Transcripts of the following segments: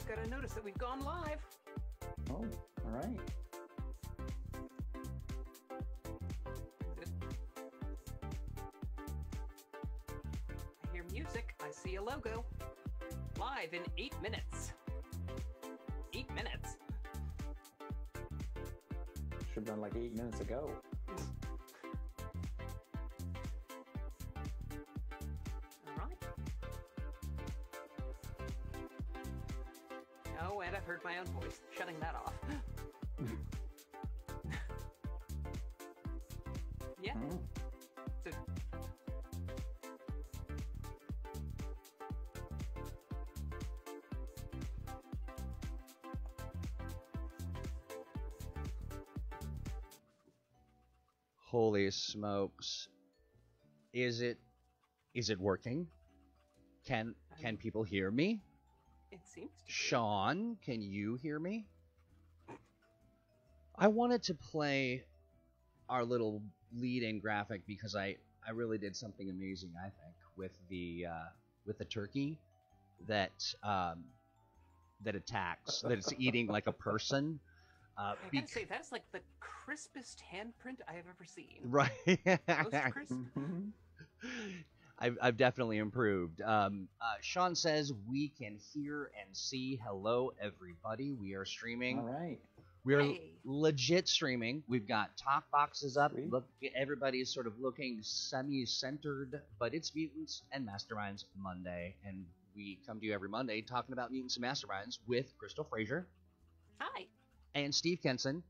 just got a notice that we've gone live. Oh, all right. I hear music. I see a logo. Live in eight minutes. Eight minutes. Should have done like eight minutes ago. Own voice. Shutting that off. yeah. Hmm. So, Holy smokes. Is it is it working? Can can people hear me? It seems to. be. Sean, can you hear me? I wanted to play our little lead-in graphic because I I really did something amazing. I think with the uh, with the turkey that um, that attacks that it's eating like a person. Uh, I bec- gotta say, that's like the crispest handprint I have ever seen. right. Most crisp. I've, I've definitely improved. Um, uh, Sean says we can hear and see. Hello, everybody. We are streaming. All right. We're Hey. legit streaming. We've got talk boxes up. Sweet. Look, everybody's sort of looking semi-centered, but it's Mutants and Masterminds Monday, and we come to you every Monday talking about Mutants and Masterminds with Crystal Frasier Hi. and Steve Kenson,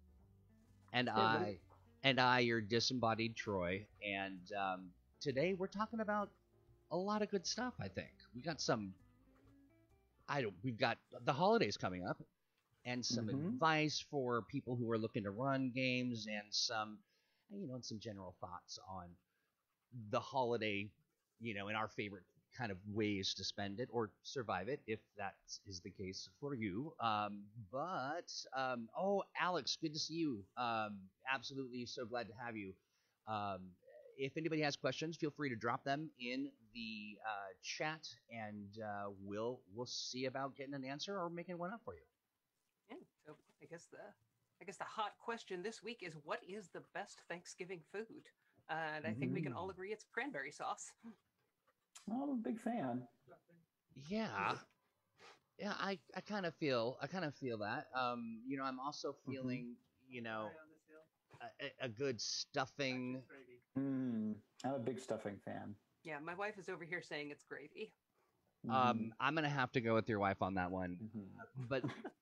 and Hey, I, buddy. and I, your disembodied Troy. And um, today we're talking about a lot of good stuff. I think we got some. I don't. We've got the holidays coming up, and some Mhm. advice for people who are looking to run games, and some, you know, and some general thoughts on the holiday. You know, in our favorite kind of ways to spend it or survive it, if that is the case for you. Um, but um, oh, Alex, good to see you. Um, absolutely, so glad to have you. If anybody has questions, feel free to drop them in the uh, chat, and uh, we'll we'll see about getting an answer or making one up for you. Yeah. So I guess the I guess the hot question this week is what is the best Thanksgiving food? And I think we can all Mm. agree it's cranberry sauce. Oh, I'm a big fan. Yeah. Yeah, I, I kind of feel I kind of feel that. Um, you know, I'm also feeling, you know, a, a- a good stuffing. Mm, I'm a big stuffing fan. Yeah, my wife is over here saying it's gravy. Um, I'm gonna have to go with your wife on that one, Mhm. but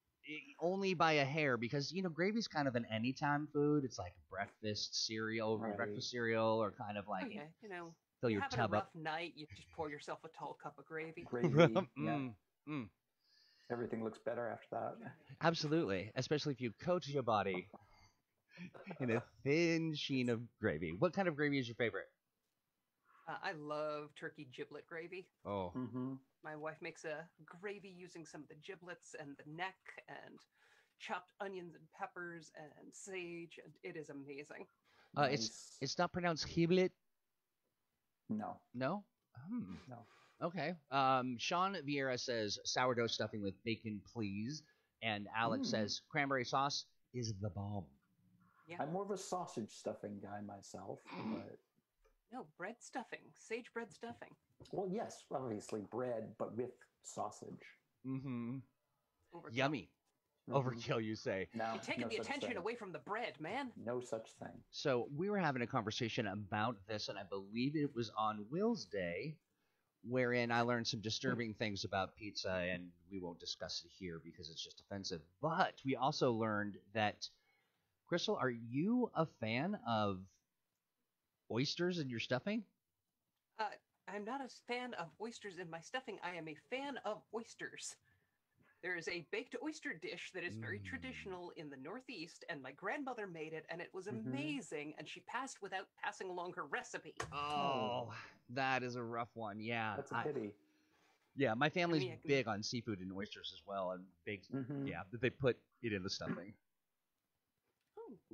only by a hair because you know gravy's kind of an anytime food. It's like breakfast cereal, Right. breakfast cereal, or kind of like oh yeah, you know, fill your having tub a rough up. night, you just pour yourself a tall cup of gravy. Gravy. yeah. Mm, Everything looks better after that. absolutely, especially if you coat your body in a thin sheen of gravy. What kind of gravy is your favorite? Uh, I love turkey giblet gravy. Oh, hmm My wife makes a gravy using some of the giblets and the neck and chopped onions and peppers and sage, and it is amazing. uh, it's it's not pronounced giblet. no. No. Hmm. No. Okay. Um, Sean Vieira says sourdough stuffing with bacon, please. And Alex Mm. says cranberry sauce is the bomb. Yeah. I'm more of a sausage stuffing guy myself, but No, bread stuffing, sage bread stuffing. well, yes, obviously bread, but with sausage. Mm-hmm. Overkill. Yummy. Mhm. Overkill, you say. No, You're taking no the attention thing. away from the bread, man. No such thing. So we were having a conversation about this, and I believe it was on Will's Day, wherein I learned some disturbing things about pizza, and we won't discuss it here because it's just offensive. But we also learned that, Crystal, are you a fan of oysters in your stuffing? Uh, I'm not a fan of oysters in my stuffing. I am a fan of oysters. There is a baked oyster dish that is very Mm. traditional in the Northeast, and my grandmother made it, and it was Mhm. amazing. And she passed without passing along her recipe. Oh, that is a rough one. Yeah, That's a pity. yeah. My family's mean, I can- big on seafood and oysters as well, and big. Mhm. Yeah, they put it in the stuffing.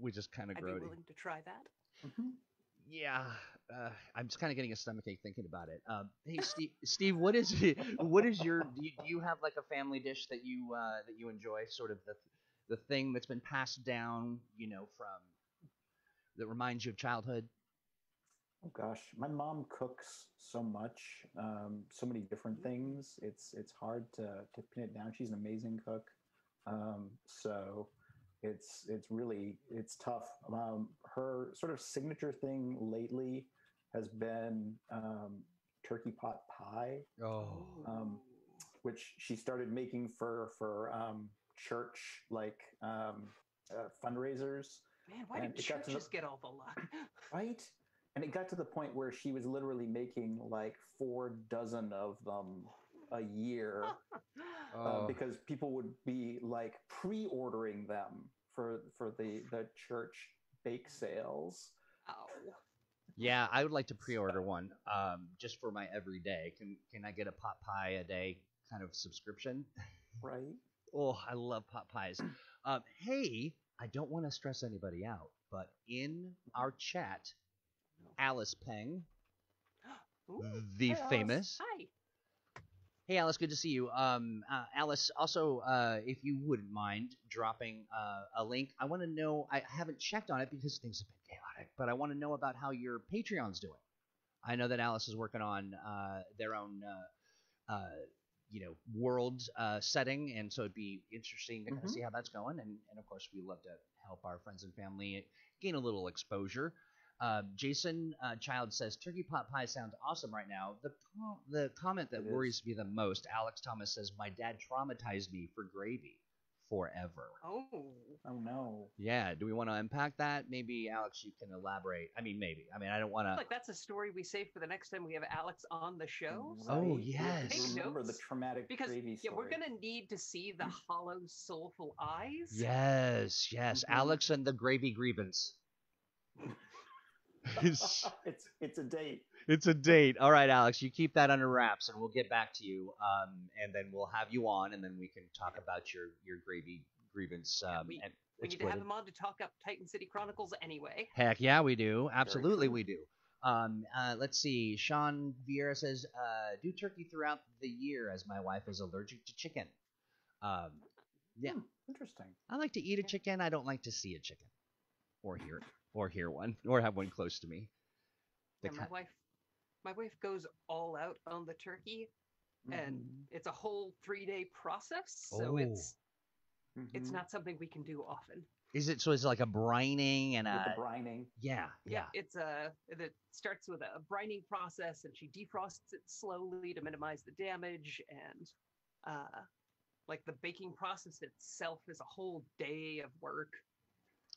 We just kind of I'd be willing to try that. Mhm. yeah, uh, I'm just kind of getting a stomachache thinking about it. Um, hey, Steve, Steve, what is what is your do you, do you have like a family dish that you uh, that you enjoy? Sort of the the thing that's been passed down, you know, from that reminds you of childhood. Oh gosh, my mom cooks so much, um, so many different things. It's it's hard to to pin it down. She's an amazing cook, um, so it's it's really it's tough. Um, her sort of signature thing lately has been um, turkey pot pie, Oh, um, which she started making for for um, church like um, uh, fundraisers. Man, why and did it got to the- churches get all the luck? Right? And it got to the point where she was literally making like four dozen of them a year uh, Oh. because people would be like pre-ordering them for for the the church bake sales. Ow. yeah, I would like to pre-order one, um, just for my everyday. Can can I get a pot pie a day kind of subscription? Right? Oh, I love pot pies. Um, hey, I don't want to stress anybody out, but in our chat, Alice Peng, Ooh. the Hi, Alice. famous. Hi. Hey, Alice, good to see you. Um, uh, Alice, also, uh, if you wouldn't mind dropping uh, a link, I want to know. I haven't checked on it because things have been chaotic, but I want to know about how your Patreon's doing. I know that Alice is working on uh, their own, uh, uh, you know, world uh, setting, and so it'd be interesting to kind of Mhm. see how that's going. And, and of course, we love to help our friends and family gain a little exposure. Uh, Jason uh, Child says turkey pot pie sounds awesome right now. The co- the comment that It is. worries me the most, Alex Thomas says, my dad traumatized me for gravy forever. Oh. Oh no. Yeah, do we want to unpack that? Maybe Alex, you can elaborate. I mean, maybe. I mean, I don't want to. like that's a story we save for the next time we have Alex on the show. Oh, yes. Remember the traumatic Because gravy yeah, we're gonna need to see the hollow, soulful eyes. Yes, yes. Mhm. Alex and the gravy grievance. it's, it's it's a date. it's a date. All right, Alex, you keep that under wraps, and we'll get back to you. Um, and then we'll have you on, and then we can talk about your your gravy grievance. Yeah, Um, we- and We need to have exploited. him on to talk up Titan City Chronicles anyway. Heck yeah, we do. Absolutely, true. we do. Um, uh, let's see. Sean Vieira says, uh, "Do turkey throughout the year, as my wife is allergic to chicken." Um, yeah, Hmm, interesting. I like to eat a chicken. I don't like to see a chicken, or hear or hear one, or have one close to me. The And my ki- wife, my wife goes all out on the turkey, and Mhm. it's a whole three day process. So Oh. it's it's Mhm. not something we can do often. is it so? It's like a brining and a the brining. yeah, yeah. It's a it starts with a brining process, and she defrosts it slowly to minimize the damage, and uh, like the baking process itself is a whole day of work.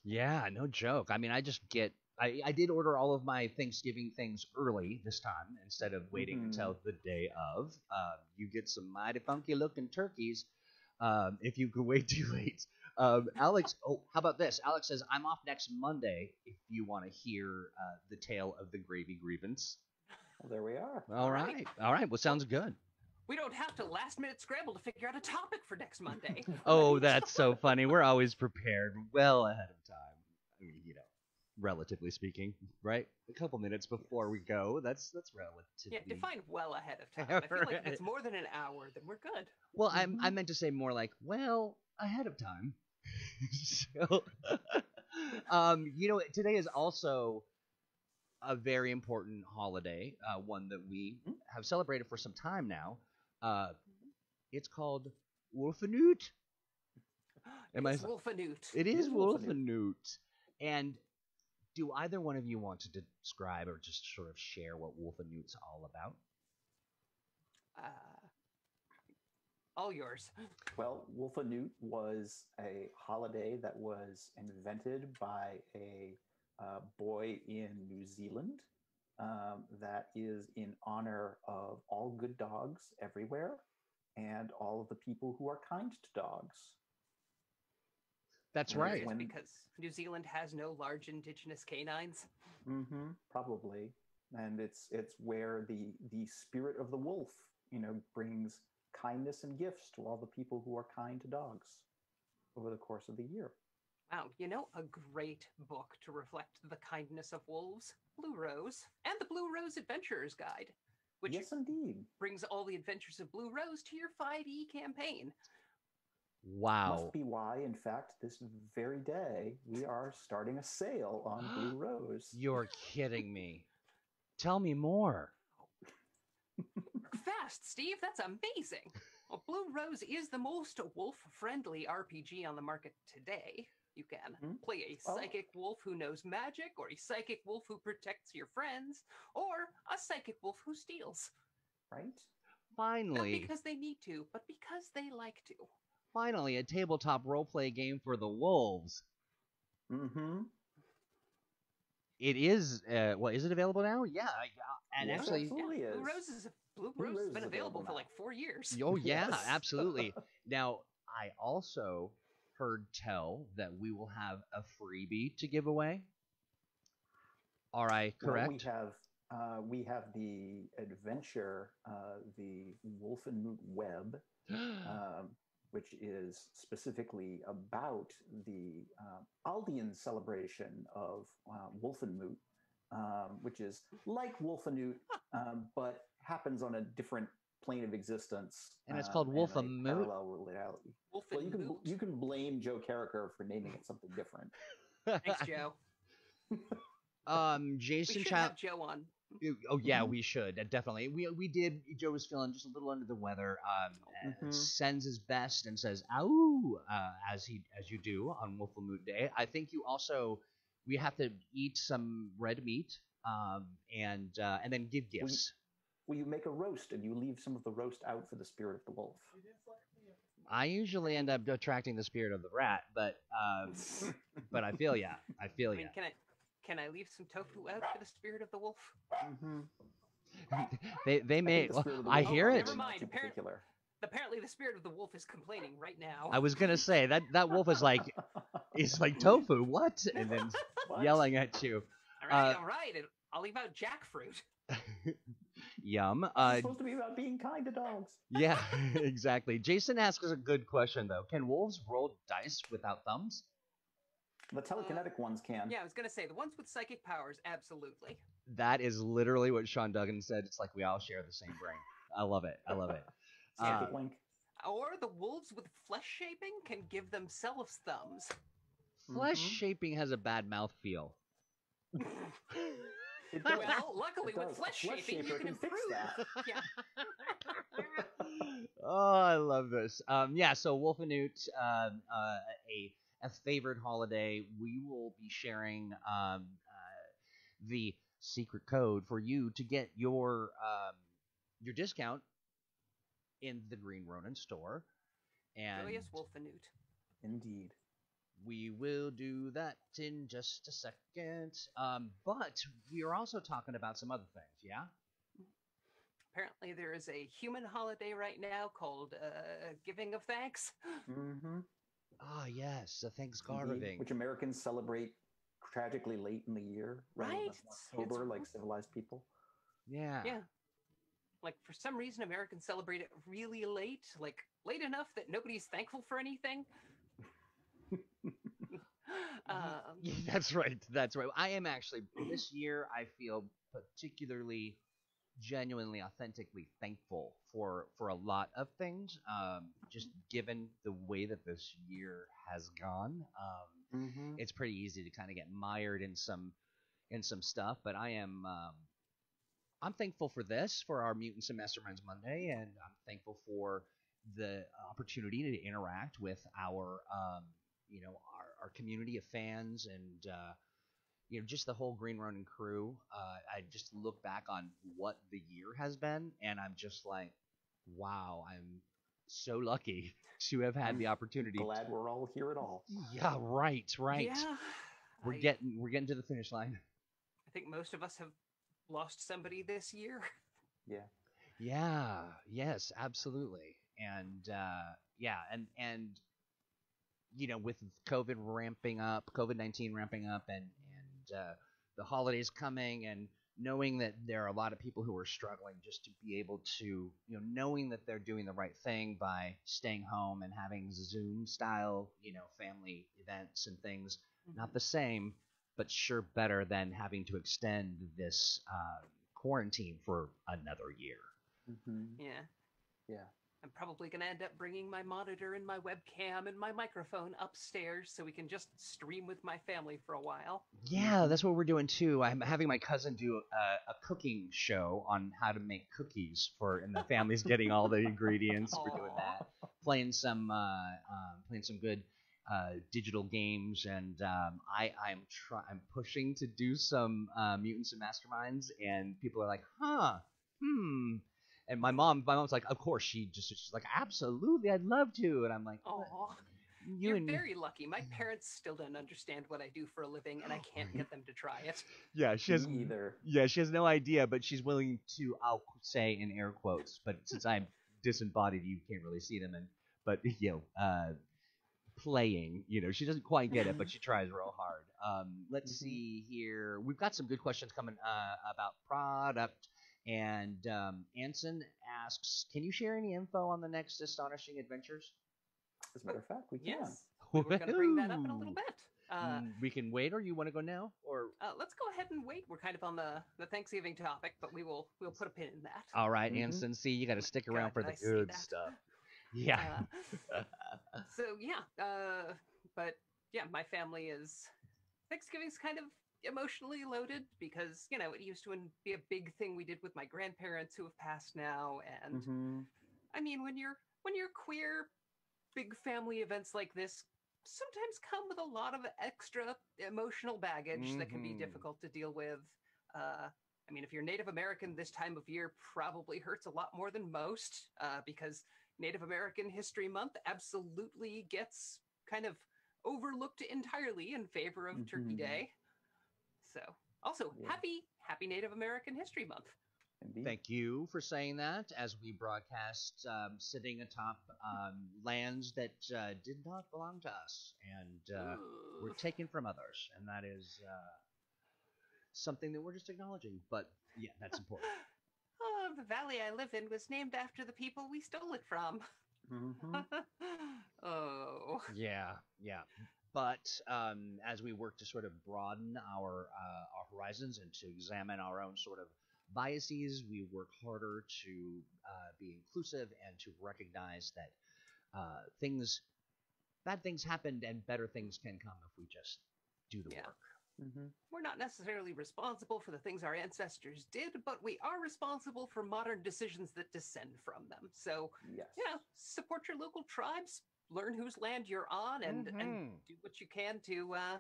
Yeah, no joke. I mean, I just get. I, I did order all of my Thanksgiving things early this time instead of waiting Mhm. until the day of. Um, you get some mighty funky looking turkeys um, if you can wait too late. Um, Alex, oh, how about this? Alex says, I'm off next Monday if you want to hear uh, the tale of the gravy grievance. Well, there we are. All right. right. All right. Well, sounds good. We don't have to last minute scramble to figure out a topic for next Monday. Oh, that's so funny. We're always prepared well ahead of time. I mean, you know, relatively speaking, right? A couple minutes before we go. That's that's relatively. Yeah, define well ahead of time. I feel like if it's more than an hour, then we're good. Well, I'm Mhm. I meant to say more like well ahead of time. so, um, you know, today is also a very important holiday, uh, one that we Mhm. have celebrated for some time now. Uh, it's called Wolfenut. Am I? it's Wolfenoot. It It is is Wolfenut. Wolfenut. And do either one of you want to describe or just sort of share what Wolfenut's all about? Uh, all yours. Well, Wolfenoot was a holiday that was invented by a uh, boy in New Zealand um, that is in honor of all good dogs everywhere and all of the people who are kind to dogs. That's And right. when- Because New Zealand has no large indigenous canines. Mm-hmm, probably, and it's it's where the the spirit of the wolf, you know, brings kindness and gifts to all the people who are kind to dogs over the course of the year. Wow, you know a great book to reflect the kindness of wolves? Blue Rose and the Blue Rose Adventurer's Guide, which yes, indeed. brings all the adventures of Blue Rose to your 5e campaign. Wow. Must be why, in fact, this very day we are starting a sale on Blue Rose. You're kidding me. Tell me more. Fast, Steve, that's amazing. Well, Blue Rose is the most wolf friendly RPG on the market today. You can Hmm? play a Oh. psychic wolf who knows magic, or a psychic wolf who protects your friends, or a psychic wolf who steals. right? Not Finally, because they need to, but because they like to. finally, a tabletop roleplay game for the wolves. Mm-hmm. It is. Uh, what is it available now? Yeah, I, uh, and Yes, actually, absolutely. yeah, Blue is. Rose is Blue, Blue Rose Rose has been available available for like four years. oh yeah, Yes. absolutely. Now, I also heard tell that we will have a freebie to give away. All right, Well, correct. we have uh, we have the adventure, uh, the Wolfenmoot Web, um, which is specifically about the uh, Aldian celebration of uh, Wolfenmoot, um, which is like Wolfenoot, um, but happens on a different plane of existence. And it's um, called a Wolfenmoot? Parallel reality. Wolf Well, and you can Moot. you can blame Joe Carriker for naming it something different. Thanks, Joe. um, Jason should Child. Joe on. Oh yeah, Mhm. we should uh, definitely. We we did. Joe was feeling just a little under the weather. Um, and Mhm. sends his best and says "ow" uh, as he as you do on Wolfenmoot Day. I think you also we have to eat some red meat. Um, and uh, and then give gifts. Will you make a roast and you leave some of the roast out for the spirit of the wolf? I usually end up attracting the spirit of the rat, but um, but I feel yeah, I feel I ya. mean, can I can I leave some tofu out for the spirit of the wolf? Mm-hmm. they they may. the spirit of the I hear is it. Never mind, too apparent- particular. Apparently, the spirit of the wolf is complaining right now. I was gonna say that that wolf is like is like tofu. What? And then What? yelling at you. all right, uh, all right. I'll leave out jackfruit. Yum. It's Uh, supposed to be about being kind to dogs. yeah, exactly. Jason asks a good question though. Can wolves roll dice without thumbs? The telekinetic ones can. Yeah, I was gonna say the ones with psychic powers, absolutely. That is literally what Sean Duggan said. It's like we all share the same brain. I love it. I love it. Yeah. Uh, Psychic link. Or the wolves with flesh shaping can give themselves thumbs. flesh Mhm. shaping has a bad mouth feel. Well, luckily It with flesh, flesh shaping, you can improve. that. yeah. oh, I love this. Um, yeah, so Wolfenoot, um, uh, a a favored holiday. We will be sharing um, uh, the secret code for you to get your um, your discount in the Green Ronin store, and Joyous Wolfenoot. Indeed. We will do that in just a second. Um, but we are also talking about some other things. Yeah. Apparently, there is a human holiday right now called uh, Giving of Thanks. Mm-hmm. Ah, yes, the Thanksgiving. Which Americans celebrate tragically late in the year, rather than Right, it's- it's October, like civilized people. Yeah. Yeah. Like, for some reason, Americans celebrate it really late, like late enough that nobody's thankful for anything. um, Yeah, that's right. That's right. I am actually this year. I feel particularly, genuinely, authentically thankful for for a lot of things. Um, just given the way that this year has gone, um, Mm-hmm. it's pretty easy to kind of get mired in some in some stuff. But I am um, I'm thankful for this for our Mutants and Masterminds Monday, and I'm thankful for the opportunity to interact with our um, you know our, our community of fans and uh, you know just the whole Green Ronin crew. Uh, I just look back on what the year has been, and I'm just like, wow, I'm so lucky to have had I'm the opportunity. Glad we're all here at all. Yeah, right, right. Yeah. We're I, getting we're getting to the finish line. I think most of us have lost somebody this year. Yeah. Yeah, yes, absolutely. And uh yeah, and and you know, with COVID ramping up, COVID nineteen ramping up and and uh the holidays coming and knowing that there are a lot of people who are struggling just to be able to, you know, knowing that they're doing the right thing by staying home and having Zoom style, you know, family events and things, not the same, but sure better than having to extend this uh, quarantine for another year. Mm-hmm. Yeah. Yeah. I'm probably going to end up bringing my monitor and my webcam and my microphone upstairs so we can just stream with my family for a while. Yeah, that's what we're doing too. I'm having my cousin do a, a cooking show on how to make cookies for, and the family's getting all the ingredients. We're doing that, playing some, uh, um, playing some good uh, digital games, and um, I, I'm try, I'm pushing to do some uh, mutants and masterminds, and people are like, huh, hmm. And my mom, my mom's like, of course, she just, she's like, absolutely, I'd love to, and I'm like, Oh, you you're and very lucky. My parents still don't understand what I do for a living, and I can't get them to try it. yeah, she has Me either. Yeah, she has no idea, but she's willing to. I'll say in air quotes, but since I'm disembodied, you can't really see them. And but you know, uh, playing, you know, she doesn't quite get it, but she tries real hard. Um, let's Mhm. see here. We've got some good questions coming uh, about product. And um, Anson asks, "Can you share any info on the next astonishing adventures?" As a matter of fact, we can. Yes, we we're going to bring that up in a little bit. Uh, Mm, we can wait, or you want to go now, or uh, let's go ahead and wait. We're kind of on the, the Thanksgiving topic, but we will we'll put a pin in that. all right, Mhm. Anson. See, you got to stick around God, for the I good stuff. Yeah. Uh, so yeah, uh, but yeah, my family is Thanksgiving's kind of emotionally loaded because you know it used to be a big thing we did with my grandparents who have passed now, and Mhm. I mean when you're when you're queer, big family events like this sometimes come with a lot of extra emotional baggage that can be Mhm. difficult to deal with. Uh, I mean, if you're Native American, this time of year probably hurts a lot more than most uh, because Native American History Month absolutely gets kind of overlooked entirely in favor of Turkey Mhm. Day. So, also Yeah. happy Happy Native American History Month. Indeed. Thank you for saying that as we broadcast um, sitting atop um, lands that uh, did not belong to us and uh, were taken from others. And that is uh, something that we're just acknowledging. But yeah, that's important. Oh, the valley I live in was named after the people we stole it from. Mhm. oh. yeah, yeah. But um, as we work to sort of broaden our uh, our horizons and to examine our own sort of biases, we work harder to uh, be inclusive and to recognize that uh, things, bad things happened, and better things can come if we just do the Yeah. work. Mhm. We're not necessarily responsible for the things our ancestors did, but we are responsible for modern decisions that descend from them. So, Yes. you know, support your local tribes, learn whose land you're on, and, and Mhm. do what you can to uh,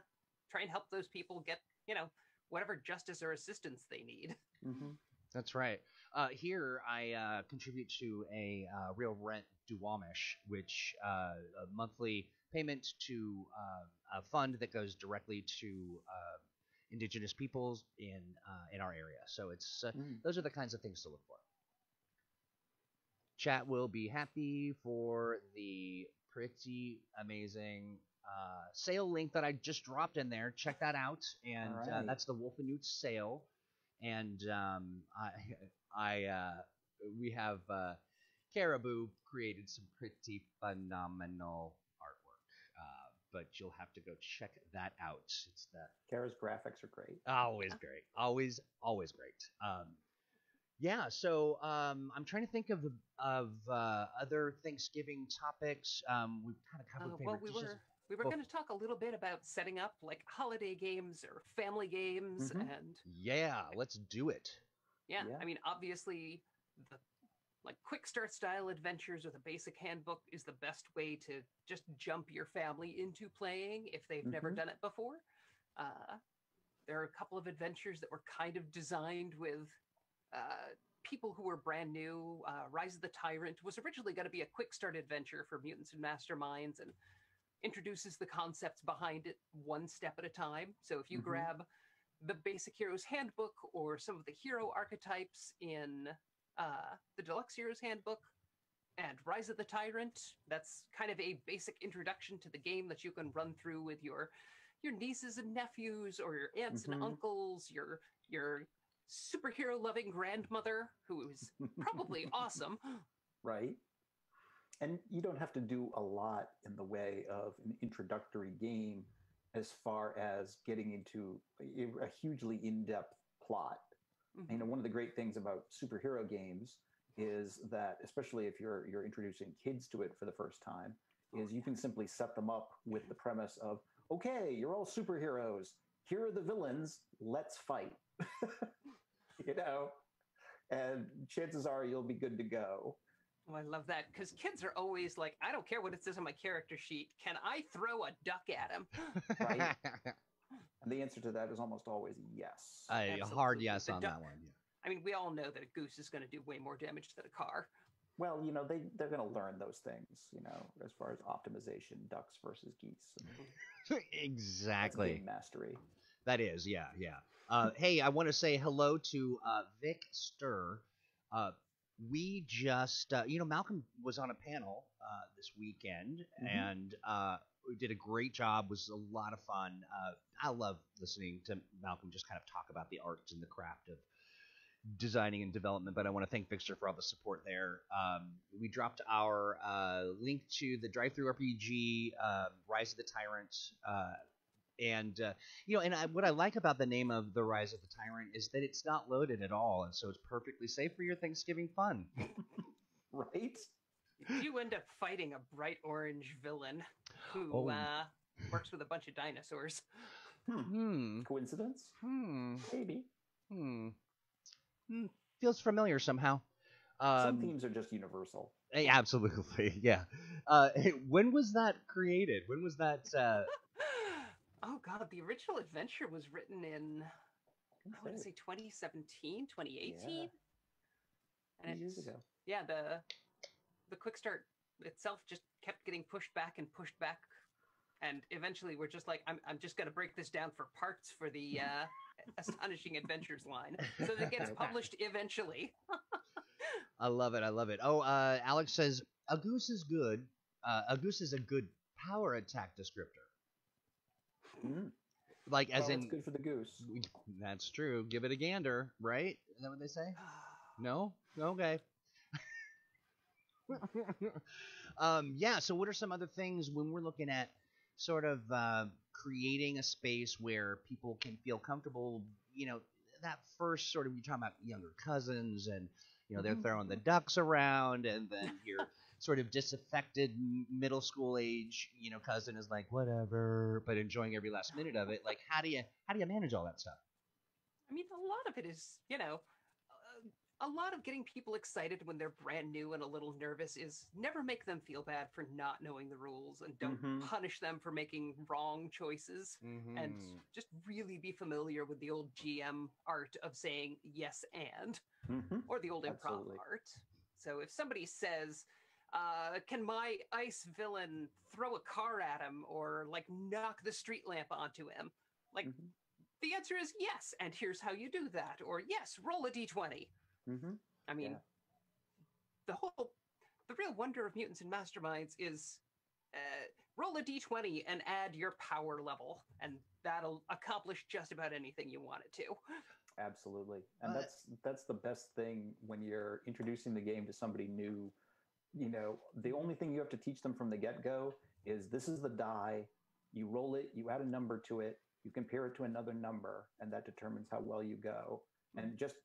try and help those people get, you know, whatever justice or assistance they need. Mhm. That's right. Uh, here, I uh, contribute to a uh, Real Rent Duwamish, which uh, a monthly payment to uh, a fund that goes directly to uh, Indigenous peoples in uh, in our area. So it's uh, Mm. those are the kinds of things to look for. Chat will be happy for the pretty amazing uh, sale link that I just dropped in there. Check that out, and uh, that's the Wolfenoot sale. And um, I, I, uh, we have uh, Caribou created some pretty phenomenal artwork, uh, but you'll have to go check that out. It's the Kara's graphics are great. Always great. Always, always great. Um, yeah. So um, I'm trying to think of of uh, other Thanksgiving topics. Um, we've kind of Uh, covered well, we dishes. were we were Oh. going to talk a little bit about setting up like holiday games or family games, Mhm. and Yeah, let's do it. yeah, Yeah. I mean, obviously, the like quick start style adventures with a basic handbook is the best way to just jump your family into playing if they've never Mhm. done it before. Uh, there are a couple of adventures that were kind of designed with uh, people who were brand new. Uh, Rise of the Tyrant was originally going to be a quick start adventure for mutants and masterminds and introduces the concepts behind it one step at a time. So if you Mhm. grab the basic heroes handbook or some of the hero archetypes in uh, the deluxe heroes handbook and rise of the tyrant that's kind of a basic introduction to the game that you can run through with your your nieces and nephews or your aunts and Mhm. uncles your your superhero loving grandmother who is probably awesome. right? And you don't have to do a lot in the way of an introductory game as far as getting into a, hugely in-depth plot. Mhm. You know, one of the great things about superhero games is that, especially if you're you're introducing kids to it for the first time, is you can simply set them up with the premise of, okay, you're all superheroes. Here are the villains. Let's fight. you know, and chances are you'll be good to go. Oh, I love that because kids are always like, I don't care what it says on my character sheet. Can I throw a duck at him? Right. And the answer to that is almost always yes. a hard yes The on duck- that one. Yeah. I mean, we all know that a goose is going to do way more damage than a car. well, you know, they they're going to learn those things. You know, as far as optimization, ducks versus geese. And that's exactly. mastery. That is, yeah, yeah. Uh, hey, I want to say hello to uh, Vic Stir. Uh, we just, uh, you know, Malcolm was on a panel uh, this weekend Mhm. and uh, did a great job. Was a lot of fun. Uh, I love listening to Malcolm just kind of talk about the art and the craft of designing and development. But I want to thank Vixter for all the support there. Um, we dropped our uh, link to the DriveThruRPG um, Rise of the Tyrant. Uh, and uh, you know, and I, what I like about the name of the Rise of the Tyrant is that it's not loaded at all, and so it's perfectly safe for your Thanksgiving fun. Right? You end up fighting a bright orange villain who Oh. uh, works with a bunch of dinosaurs. Hmm. Hmm. Coincidence? Hmm. Maybe. Hmm. Hmm. Feels familiar somehow. Some Um, themes are just universal. eh, absolutely, yeah. Uh, hey, when was that created? When was that? Oh god, the original adventure was written in I want to say say 2017, 2018. Yeah. And years ago. yeah, the the quick start itself just kept getting pushed back and pushed back. And eventually we're just like, I'm, I'm just going to break this down for parts for the uh, Astonishing Adventures line. So that it gets published eventually. I love it. I love it. Oh, uh, Alex says a goose is good. Uh, a goose is a good power attack descriptor. Mm. Like as Well, in it's good for the goose. That's true. Give it a gander, right? Is that what they say? No? Okay. um, yeah, so what are some other things when we're looking at sort of uh, creating a space where people can feel comfortable, you know, that first sort of, you're talking about younger cousins and, you know, they're Mhm. throwing the ducks around and then your sort of disaffected middle school age, you know, cousin is like, whatever, but enjoying every last minute of it. Like, how do you, how do you manage all that stuff? I mean, a lot of it is, you know, a lot of getting people excited when they're brand new and a little nervous is never make them feel bad for not knowing the rules and don't Mhm. punish them for making wrong choices. And just really be familiar with the old GM art of saying yes and, Mhm. or the old improv Absolutely. art. So if somebody says, uh, can my ice villain throw a car at him or like knock the street lamp onto him? Like, Mhm. the answer is yes, and here's how you do that. Or yes, roll a d20. Mhm. I mean, Yeah. the whole, the real wonder of mutants and masterminds is uh, roll a d20 and add your power level, and that'll accomplish just about anything you want it to. Absolutely. And Uh, that's that's the best thing when you're introducing the game to somebody new. You know, the only thing you have to teach them from the get-go is this is the die. You roll it, you add a number to it, you compare it to another number, and that determines how well you go. And just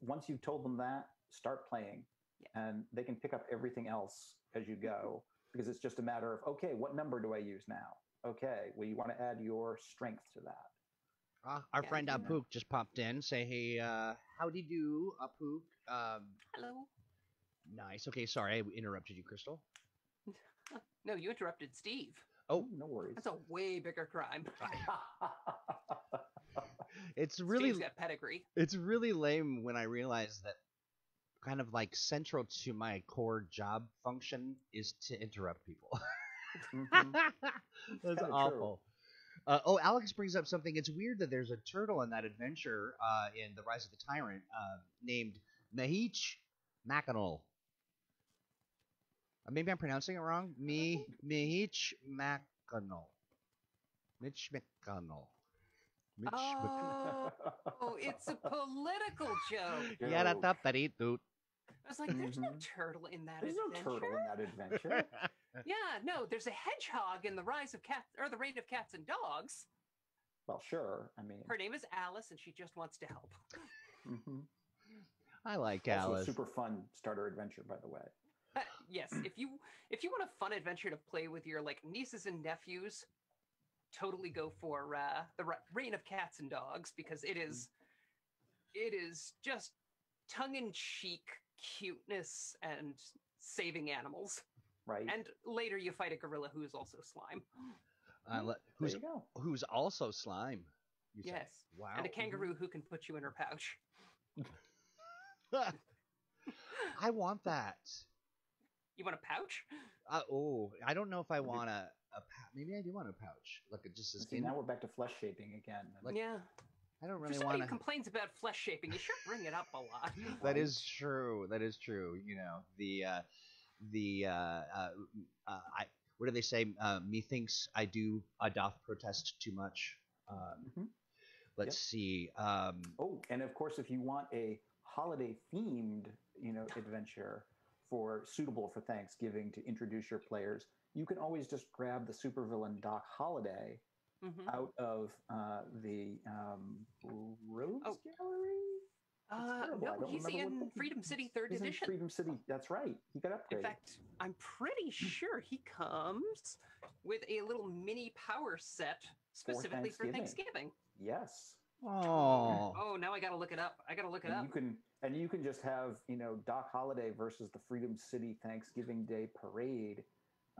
once you've told them that, start playing. Yeah. And they can pick up everything else as you go because it's just a matter of okay, what number do I use now? Okay, well you want to add your strength to that. Ah, our Yeah, friend yeah. Apook just popped in. Say, hey, uh, howdy do, Apook. Um, Hello. Nice. Okay, sorry, I interrupted you, Crystal. No, you interrupted Steve. Oh. no worries. That's a way bigger crime. It's really, Steve's got pedigree. it's really lame when I realize that kind of like central to my core job function is to interrupt people. Mhm. That's kinda true. awful. Uh, oh, Alex brings up something. It's weird that there's a turtle in that adventure uh, in The Rise of the Tyrant uh, named Mahich Mackinac. Uh, maybe I'm pronouncing it wrong. Me Mitch Mackinac. Mitch McConnell. Mitch Oh, it's a political joke. Yeah, Joke. that that that. I was like, there's no Mhm. turtle in that There's no adventure. turtle in that adventure. Yeah, no, there's a hedgehog in the rise of cats or the reign of cats and dogs. well, sure. I mean, Her name is Alice, and she just wants to help. mm-hmm. I like also a Alice. super fun starter adventure, by the way. Uh, yes, if you if you want a fun adventure to play with your like nieces and nephews, totally go for uh, the Reign of Cats and Dogs because it is it is just tongue in cheek cuteness and saving animals. Right? And later you fight a gorilla who is also slime. Uh, le- there who's who's also slime? You say. Yes. Wow. And a kangaroo who can put you in her pouch. I want that. You want a pouch? Uh, oh, I don't know if I want a, a pouch. Maybe I do want a pouch, like a, just a See, skin. now we're back to flesh shaping again. Like- yeah. I don't For really somebody want who to. complains about flesh shaping, you should bring it up a lot. That is true. That is true. You know the uh, the uh, uh, uh, I what do they say? Uh, methinks I do I doth protest too much. Um, Mhm. let's see. Um, Oh, and of course, if you want a holiday themed, you know, adventure for suitable for Thanksgiving to introduce your players, you can always just grab the supervillain Doc Holiday hmm out of uh, the um, Rogues Oh. Gallery. Uh, no, he's in the- Freedom City Third He's in Edition. Freedom City. That's right. He got upgraded. In fact, I'm pretty sure he comes with a little mini power set specifically for Thanksgiving. Thanksgiving. yes. oh, Oh, now I gotta look it up. I gotta look it And up. you can and you can just have you know Doc Holiday versus the Freedom City Thanksgiving Day Parade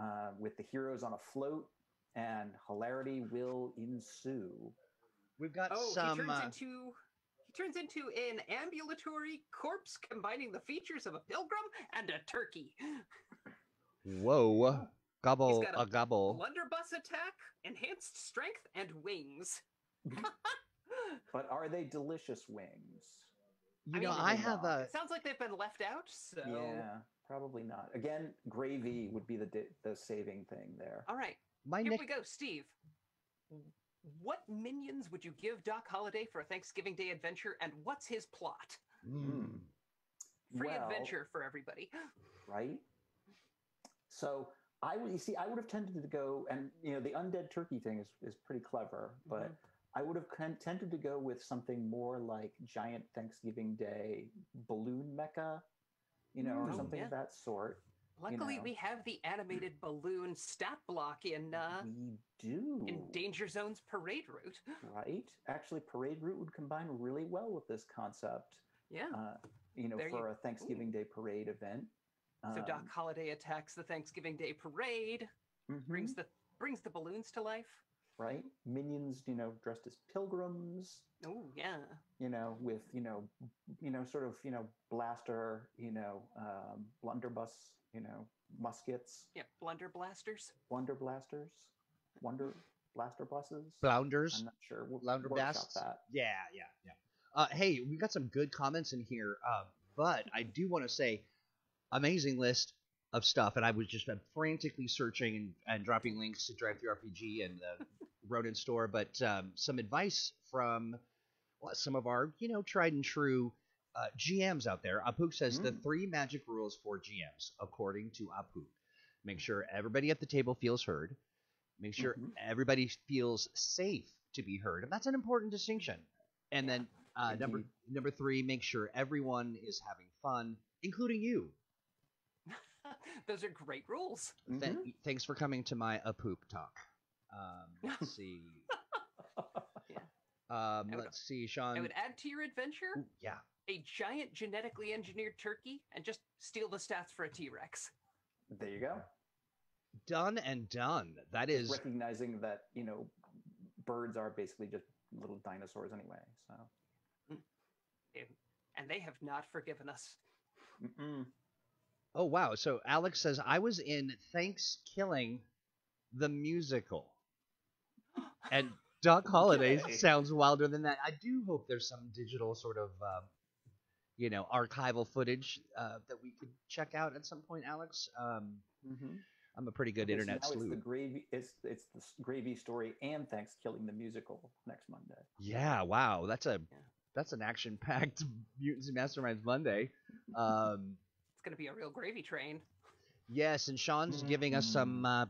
uh, with the heroes on a float, and hilarity will ensue. we've got Oh, some. he turns uh, into he turns into an ambulatory corpse combining the features of a pilgrim and a turkey. whoa, gobble got a a gobble. Blunderbuss attack, enhanced strength, and wings. But are they delicious wings? You I know, mean, I have not. a. It sounds like they've been left out, so Yeah, probably not. Again, gravy would be the di- the saving thing there. all right. My Here nick. we go, Steve. What minions would you give Doc Holliday for a Thanksgiving Day adventure, and what's his plot? Mm. Free Well, adventure for everybody. right? So I would you see I would have tended to go and you know the undead turkey thing is is pretty clever, but Mhm. I would have tended to go with something more like giant Thanksgiving Day balloon mecha, you know, or Mm, something yeah. of that sort. Luckily, know. we have the animated balloon stat block in uh, we do, in Danger Zone's parade route. right? Actually, Parade Route would combine really well with this concept. Yeah. Uh, you know, There you- for a Thanksgiving Day parade event. so Doc Um, Holliday attacks the Thanksgiving Day parade, mhm. brings the brings the balloons to life. Right? Minions, you know, dressed as pilgrims, Oh yeah. you know, with you know, you know, sort of you know, blaster, you know, um, blunderbuss, you know, muskets, Yeah, blunder blasters. wonder blasters, wonder blaster buses. Flounders. I'm not sure. We'll Flounder blasts. that. Yeah, yeah, yeah. Uh, hey, we got some good comments in here, uh, but I do want to say, amazing list of stuff, and I was just uh, frantically searching and, and dropping links to DriveThruRPG and the Ronin store, but um, some advice from well, some of our, you know, tried and true uh, GMs out there. Apuk says the Mm. three magic rules for GMs, according to Apuk. Make sure everybody at the table feels heard. Make sure Mhm. everybody feels safe to be heard, and that's an important distinction. And then uh, number number three, make sure everyone is having fun, including you. Those are great rules. Th- Mhm. thanks for coming to my a poop talk. Um, let's see. Yeah. Um, would- let's see, Sean. I would add to your adventure Ooh, yeah. a giant genetically engineered turkey and just steal the stats for a T Rex. There you go. Done and done. That is Recognizing that you know, birds are basically just little dinosaurs anyway. So. And they have not forgiven us. Mm-mm. Oh wow! So Alex says I was in Thanks Killing, the musical, and Doc Holiday Okay. sounds wilder than that. I do hope there's some digital sort of, um, you know, archival footage uh, that we could check out at some point, Alex. Um, Mhm. I'm a pretty good Okay, so internet now it's the gravy. It's it's the gravy story and Thanks Killing the musical next Monday. Yeah, wow, that's a Yeah. that's an action-packed Mutants and Masterminds Monday. Um, It's gonna be a real gravy train. yes, and Sean's giving us some. Uh.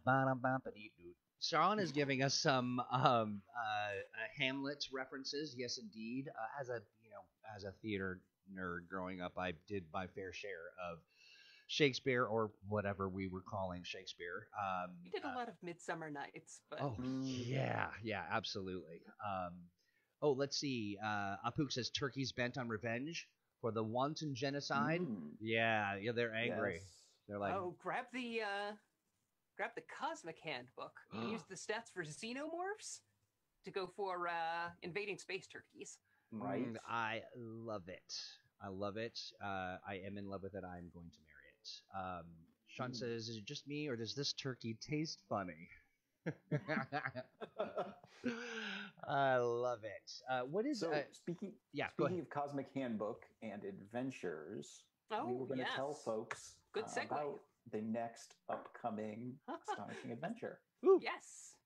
Sean is giving us some um, uh, uh, Hamlet references. Yes, indeed. Uh, as a you know, as a theater nerd growing up, I did my fair share of Shakespeare or whatever we were calling Shakespeare. Um, We did a uh, lot of Midsummer Nights, but Oh Mm. yeah, yeah, absolutely. Um, oh, let's see. Uh, Apuk says Turkey's bent on revenge for the wanton genocide. Mm, Yeah, yeah, they're angry. yes. They're like, oh, grab the uh, grab the Cosmic Handbook and use the stats for xenomorphs to go for uh, invading space turkeys. Right. "Mm, I love it. I love it. Uh, I am in love with it. I'm going to marry it. Um, Sean Mm. says, is it just me or does this turkey taste funny? I love it. Uh, what is? so uh, speaking yeah, speaking of Cosmic Handbook and adventures, Oh, we were going to yes. tell folks Good uh, about the next upcoming astonishing adventure. Woo. Yes.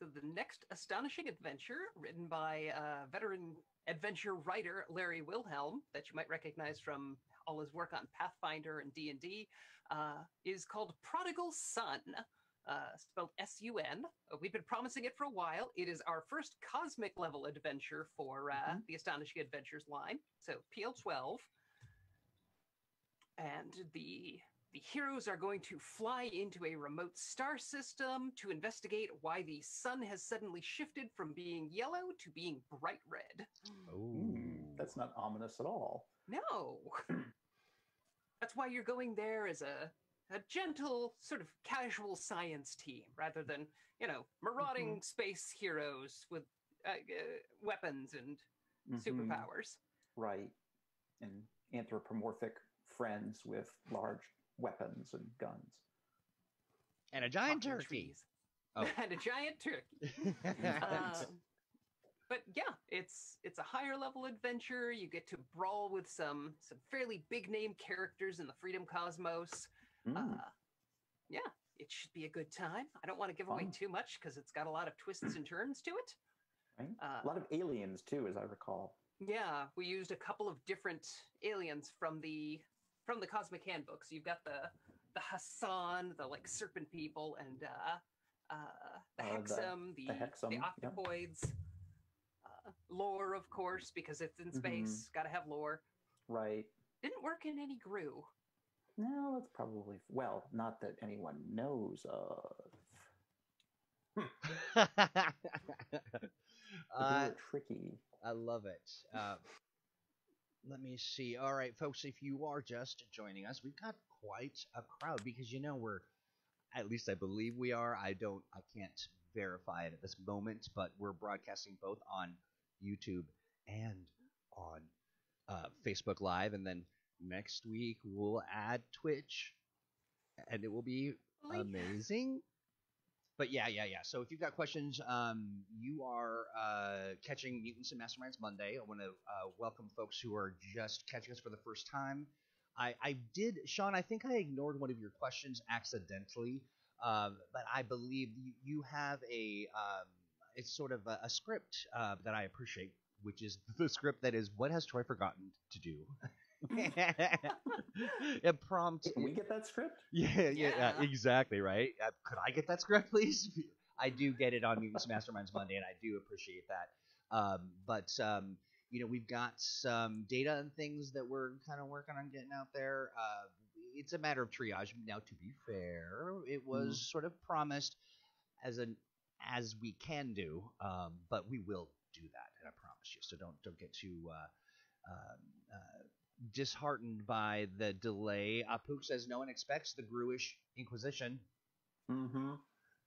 So the next astonishing adventure, written by uh, veteran adventure writer Larry Wilhelm, that you might recognize from all his work on Pathfinder and D and D, uh, is called Prodigal Son. Uh, spelled S-U-N. Uh, we've been promising it for a while. It is our first cosmic level adventure for uh, Mhm. the Astonishing Adventures line. So PL12, and the the heroes are going to fly into a remote star system to investigate why the sun has suddenly shifted from being yellow to being bright red. Mm, that's not ominous at all. No. That's why you're going there as a a gentle sort of casual science team rather than, you know, marauding space heroes with uh, uh, weapons and Mhm, superpowers. Right. And anthropomorphic friends with large weapons and guns. and a giant chopping turkey. trees. Oh. and a giant turkey. Um, but yeah, it's it's a higher level adventure. You get to brawl with some some fairly big name characters in the Freedom Cosmos. Mm, Uh, yeah, it should be a good time. I don't want to give away too much because it's got a lot of twists and turns to it. right? Uh, a lot of aliens too, as I recall. yeah, we used a couple of different aliens from the from the Cosmic Handbook. So you've got the the Hassan, the like serpent people, and uh, uh, the Uh, the- Hexam, the the Hexam, the yeah. octopoids. Uh, Lor, of course, because it's in Mhm. space. Got to have Lor. Right. Didn't work in any Grue. No, that's probably well, not that anyone knows of. Uh, tricky. I love it. Uh, let me see. All right, folks, if you are just joining us, we've got quite a crowd because you know we're, at least I believe we are. I don't, I can't verify it at this moment, but we're broadcasting both on YouTube and on uh, Facebook Live, and then next week we'll add Twitch, and it will be Really? amazing. But yeah, yeah, yeah. So if you've got questions, um, you are uh, catching Mutants and Masterminds Monday. I want to uh, welcome folks who are just catching us for the first time. I, I did, Sean. I think I ignored one of your questions accidentally, um, but I believe you, you have a. Um, it's sort of a, a script uh, that I appreciate, which is the script that is what has Troy forgotten to do. a prompt. Can we get that script? Yeah, yeah, yeah, Yeah. exactly, right? Uh, could I get that script, please? I do get it on Mutants Masterminds Monday, and I do appreciate that. Um, but um, you know, we've got some data and things that we're kind of working on getting out there. Uh, it's a matter of triage. Now, to be fair, it was sort of promised as an as we can do, um, but we will do that, and I promise you. So don't don't get too uh, um, uh, disheartened by the delay. Apuk says no one expects the Gruish Inquisition. Mm-hmm.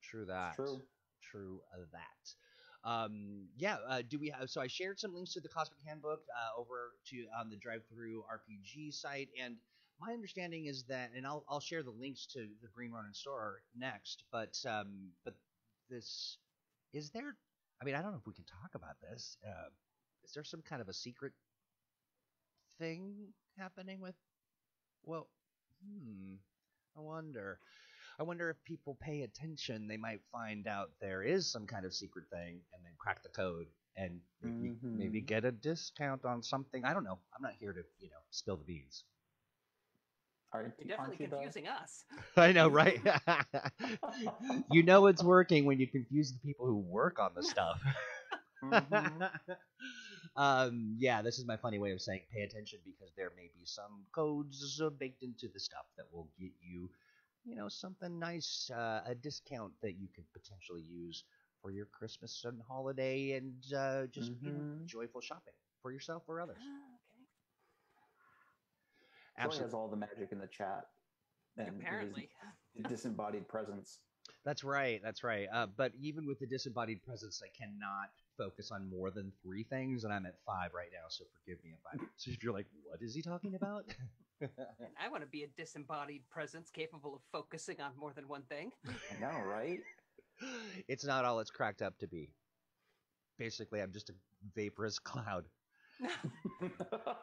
True that. True. True that. Um, yeah. Uh, do we have? So I shared some links to the Cosmic Handbook uh, over to on the Drive Through RPG site, and my understanding is that, and I'll I'll share the links to the Green Ronin store next. But um, but this is there. I mean, I don't know if we can talk about this. Uh, is there some kind of a secret thing happening with? Well, hmm. I wonder. I wonder if people pay attention, they might find out there is some kind of secret thing, and then crack the code and maybe, maybe Mhm. get a discount on something. I don't know. I'm not here to you know spill the beans. Aren't, You're definitely aren't you, though? confusing us. I know, right? you know it's working when you confuse the people who work on the stuff. Mhm. um, yeah, this is my funny way of saying pay attention because there may be some codes uh, baked into the stuff that will get you, you know, something nice, uh, a discount that you could potentially use for your Christmas and holiday and uh, just you know, Mhm. joyful shopping for yourself or others. Ah, Troy Absolutely. has all the magic in the chat. and Apparently. disembodied presence. That's right. That's right. Uh, but even with the disembodied presence, I cannot focus on more than three things, and I'm at five right now. So forgive me if I. So if you're like, what is he talking about? And I want to be a disembodied presence capable of focusing on more than one thing. I know, right? it's not all it's cracked up to be. Basically, I'm just a vaporous cloud.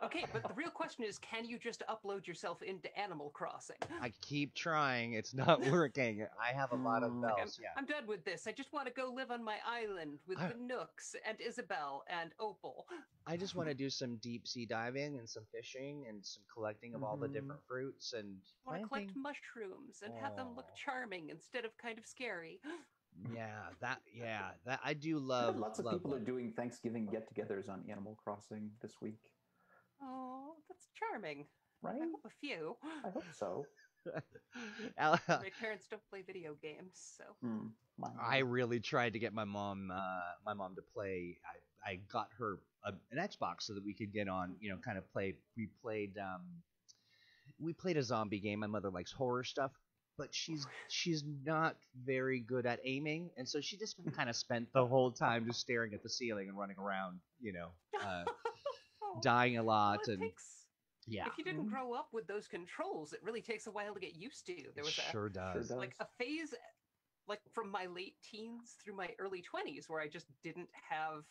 Okay, but the real question is can you just upload yourself into Animal Crossing? I keep trying. It's not working. I have a lot of Mm. Like, I'm, bells. Yeah. I'm done with this. I just want to go live on my island with I- the Nooks and Isabelle and Opal. I just want to do some deep sea diving and some fishing and some collecting of all the Mhm. different fruits and I want to collect mushrooms and have them look charming instead of kind of scary. Yeah, that. Yeah, that. I do love. heard lots of love people are doing Thanksgiving get-togethers on Animal Crossing this week, Oh, that's charming. right? I hope a few. I hope so. My parents don't play video games, so. Hmm, I really tried to get my mom, uh, my mom to play. I, I got her a, an Xbox so that we could get on, you know, kind of play. We played, um, we played a zombie game. My mother likes horror stuff, but she's she's not very good at aiming, and so she just kind of spent the whole time just staring at the ceiling and running around, you know, uh, Oh, dying a well, lot it and takes, yeah, If you didn't Mhm. grow up with those controls, it really takes a while to get used to. There was a, sure does. does. like a phase like from my late teens through my early 20s where I just didn't have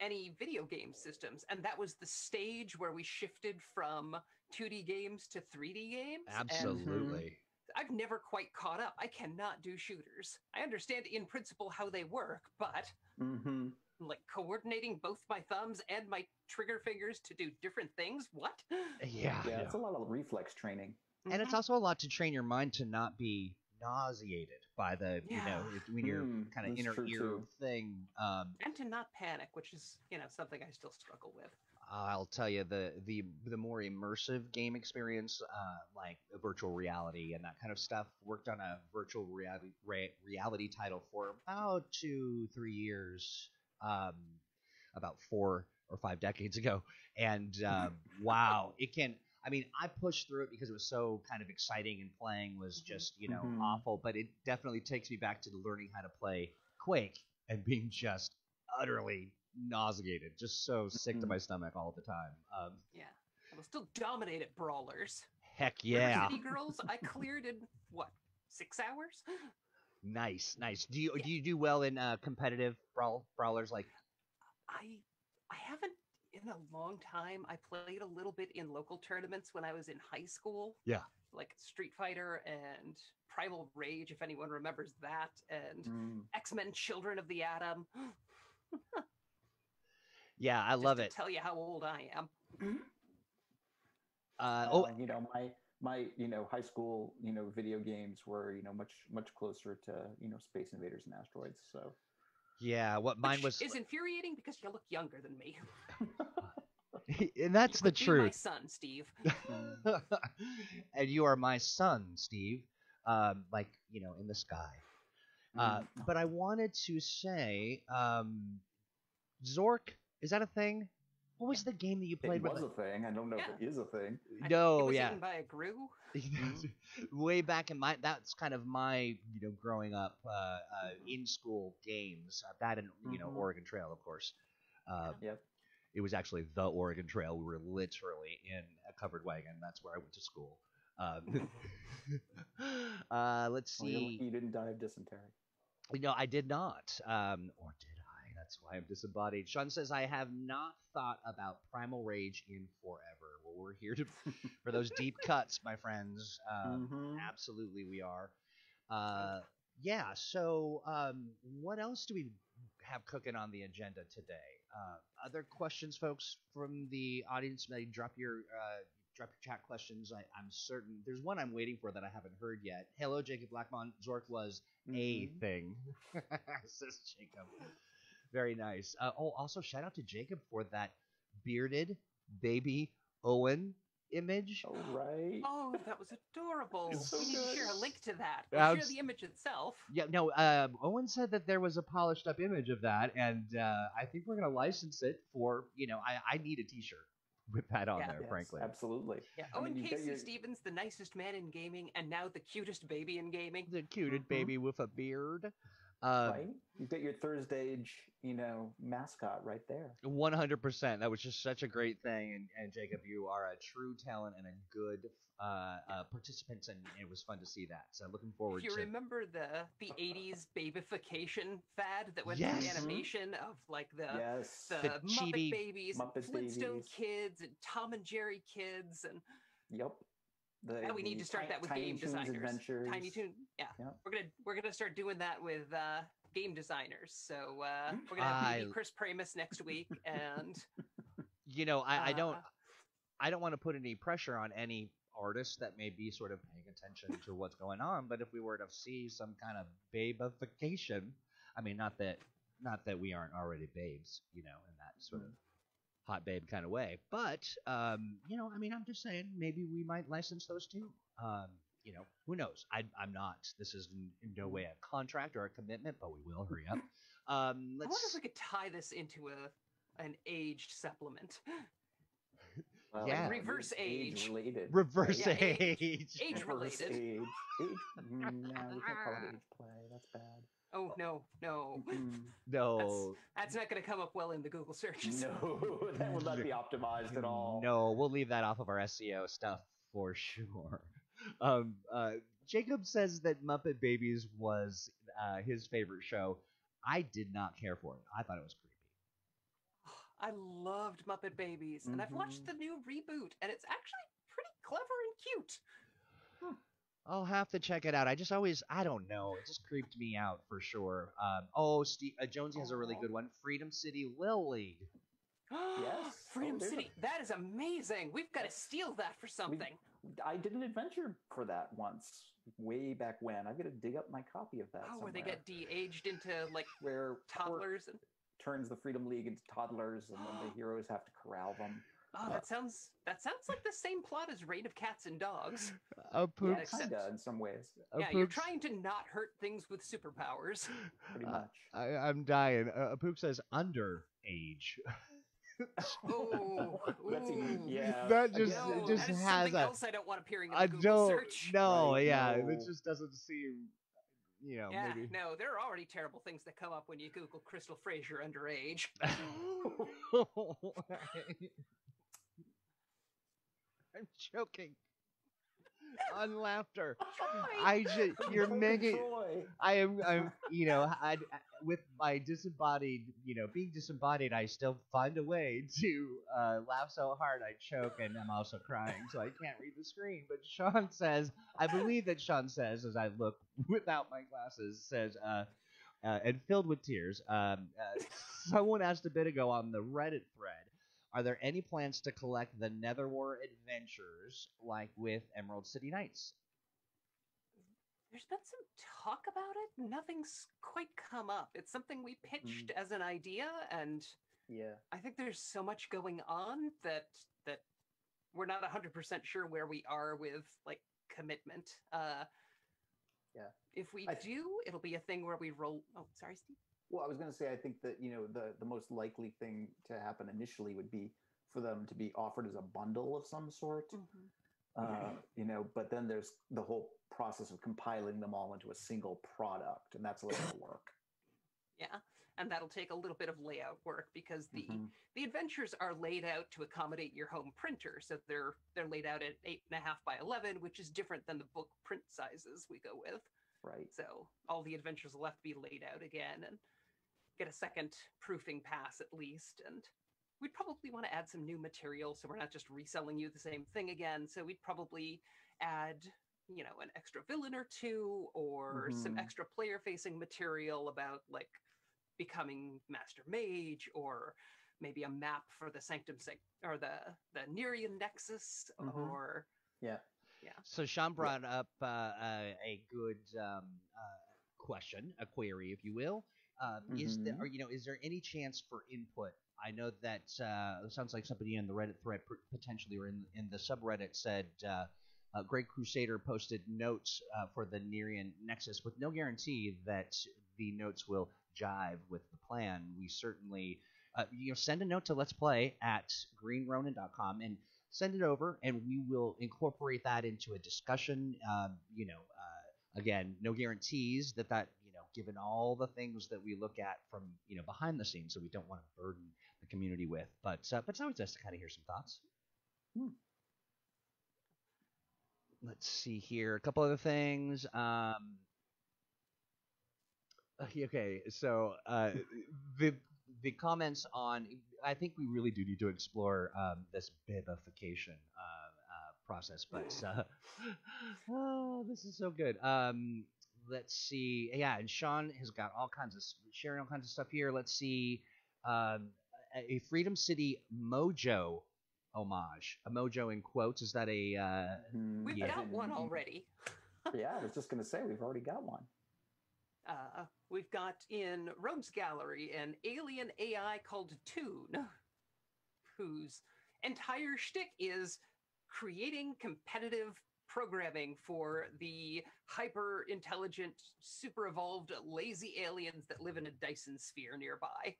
any video game systems and that was the stage where we shifted from 2D games to 3D games and Absolutely. I've never quite caught up. I cannot do shooters. I understand in principle how they work, but Mhm. like coordinating both my thumbs and my trigger fingers to do different things, what? Yeah. Yeah, it's a lot of reflex training. and it's Mhm. also a lot to train your mind to not be nauseated by the you know when you're Mm, kind of inner ear too. thing um and to not panic, which is, you know, something I still struggle with. I'll tell you the the the more immersive game experience uh like virtual reality and that kind of stuff worked on a virtual reality re- reality title for about two three years um about four or five decades ago and um wow it can I mean, I pushed through it because it was so kind of exciting and playing was just, you know, Mhm. awful. But it definitely takes me back to learning how to play Quake and being just utterly nauseated, just so sick to Mhm. my stomach all the time. Um, Yeah. I will still dominate at brawlers. heck yeah, City Girls, I cleared in what, six hours? nice, nice. Do you Yeah. do you do well in uh, competitive brawl brawlers like? I I haven't in a long time. I played a little bit in local tournaments when I was in high school. Yeah. Like Street Fighter and Primal Rage, if anyone remembers that, and Mm. X Men Children of the Atom. Yeah, I Just love to it. Tell you how old I am. Uh, Oh, oh, and, you know my my you know high school you know video games were you know much much closer to you know Space Invaders and Asteroids. So yeah. What mine which was, is infuriating because you look younger than me. and that's You the could be My truth. son, Steve. and you are my son, Steve. Um, like you know, in the sky. Uh, mm. but I wanted to say, um, Zork, is that a thing? What was the game that you played it with? was a thing. I don't know if it is a thing. I- it no, was yeah, by a Grue. way back in my that's kind of my you know growing up uh, uh, in school games. Uh, that and you know Mhm. Oregon Trail, of course. Uh, Yep. it was actually the Oregon Trail. We were literally in a covered wagon. That's where I went to school. Um, uh, let's Well, you, see. you didn't die of dysentery. No, I did not. Um, or did I? That's why I'm disembodied. Sean says I have not thought about Primal Rage in forever. Well, we're here to for those deep cuts, my friends. Um, Mhm. Absolutely, we are. Uh, yeah. So, um, what else do we have cooking on the agenda today? Uh, other questions, folks, from the audience? Maybe drop your uh, drop your chat questions. I, I'm certain there's one I'm waiting for that I haven't heard yet. Hello, Jacob Blackmon. Zork was a Mhm. thing, says Jacob. Very nice. Uh, oh, also shout out to Jacob for that bearded baby Owen image. Oh, right. Oh, that was adorable. So we need to share a link to that. We'll share the image itself. Yeah, no. Um, Owen said that there was a polished up image of that, and uh, I think we're gonna license it for you know. I, I need a T-shirt with that on Yeah. there, Yes, frankly. absolutely. Yeah, I Owen mean, Casey your- Stephens, the nicest man in gaming, and now the cutest baby in gaming. The cuted Mhm. baby with a beard. Uh, right? You've got your Thursday, you know, mascot right there. One hundred percent. That was just such a great thing, and, and Jacob, you are a true talent and a good uh, uh, participant, and it was fun to see that. So looking forward If you to. remember the the '80s babification fad that went Yes. through the animation of like the yes. the, The Muppet chibi Babies, Muppet Flintstone Babies. Kids, and Tom and Jerry Kids, and Yep. The, yeah, we need to start Ti- that with Tiny game Toons designers. Adventures. Tiny Toon, yeah. Yep. We're gonna we're gonna start doing that with uh, game designers. So uh, we're gonna have I- maybe Chris Pramas next week, and you know, I, I don't. uh, I don't want to put any pressure on any artist that may be sort of paying attention to what's going on, but if we were to see some kind of babification, I mean, not that not that we aren't already babes, you know, in that sort of hot babe kind of way, but um, you know, I mean, I'm just saying maybe we might license those too. Um, you know, who knows? I, I'm not. This is in, in no way a contract or a commitment, but we will hurry up. Um, I wonder if we could tie this into a an aged supplement. Well, Yeah. Reverse age. age related. Reverse Yeah, age- age. age related. Age. Age. Mm, no, we can't call it age play. That's bad. Oh no, no, Mm, No, that's not going to come up well in the Google searches. no, that will not be optimized at all. No, we'll leave that off of our SEO stuff for sure. Um, uh, Jacob says that Muppet Babies was uh, his favorite show. I did not care for it. I thought it was creepy. I loved Muppet Babies, and I've watched Mhm. the new reboot, and it's actually pretty clever and cute. I'll have to check it out. I just always, I don't know, it just creeped me out for sure. Um, oh, Steve, uh, Jonesy has a really good one. Freedom City Lil League. Yes. Freedom Oh, there's a- City. That is amazing. We've got to steal that for something. I did an adventure for that once, way back when. I've got to dig up my copy of that. Oh, where they get de-aged into like where toddlers and turns the Freedom League into toddlers, and then the heroes have to corral them. oh, that sounds that sounds like the same plot as Reign of Cats and Dogs. A Yeah, poop. except- kinda in some ways, a yeah, you're trying to not hurt things with superpowers. pretty Uh, much. I, I'm dying. Uh, a poop says underage. Oh, That's even- yeah. That just- again, it just that is has something a- else I don't want appearing in the I Google don't. search. No, Right, yeah, it just doesn't seem. You know, Yeah, maybe. no, there are already terrible things that come up when you Google Crystal Frasier underage. I'm choking on laughter. I just you're making. I am. I'm. You know. I, I with my disembodied. You know, being disembodied, I still find a way to uh, laugh so hard I choke, and I'm also crying, so I can't read the screen. But Sean says, I believe that Sean says, as I look without my glasses, says, uh, uh, and filled with tears. Um, uh, someone asked a bit ago on the Reddit thread. Are there any plans to collect the Netherwar adventures like with Emerald City Knights? There's been some talk about it. Nothing's quite come up. It's something we pitched as an idea, and Yeah. I think there's so much going on that that we're not 100% sure where we are with like commitment. Uh, Yeah. If we th- do, it'll be a thing where we roll. Oh, sorry, Steve. Well, I was going to say, I think that you know the the most likely thing to happen initially would be for them to be offered as a bundle of some sort. Uh, you know, but then there's the whole process of compiling them all into a single product, and that's a little of work. Yeah, and that'll take a little bit of layout work because the Mhm. the adventures are laid out to accommodate your home printer. So they're they're laid out at eight and a half by eleven, which is different than the book print sizes we go with. Right. So all the adventures will have to be laid out again and get a second proofing pass at least. And we'd probably want to add some new material so we're not just reselling you the same thing again. So we'd probably add you know, an extra villain or two, or some Mhm. extra player facing material about like becoming Master Mage, or maybe a map for the Sanctum Sanct- or the the Nerian Nexus, Mhm. or yeah. Yeah. So Sean brought up uh, a, a good um, uh, question, a query, if you will. Um, Is there, or, you know, is there any chance for input? I know that uh, it sounds like somebody in the Reddit thread potentially, or in in the subreddit, said uh, uh, Great Crusader posted notes uh, for the Nerian Nexus with no guarantee that the notes will jive with the plan. We certainly, uh, you know, send a note to Let's Play at greenronin.com and send it over, and we will incorporate that into a discussion. Um, you know, uh, again, no guarantees that that given all the things that we look at from you know behind the scenes, so we don't want to burden the community with. But uh, but it's always nice to kind of hear some thoughts. Hmm. Let's see here, a couple other things. Um, okay, so uh, the the comments on I think we really do need to explore um, this bibification uh, uh, process, but uh, oh, this is so good. Um, let's see, yeah, and Sean has got all kinds of sharing all kinds of stuff here. Let's see, um, a a Freedom City Mojo homage, a Mojo in quotes. Is that a uh, Mhm. we've Yeah. got one already. yeah, I was just gonna say we've already got one. Uh, we've got in Rogues Gallery an alien AI called Tune, whose entire shtick is creating competitive programming for the hyper intelligent, super evolved, lazy aliens that live in a Dyson sphere nearby.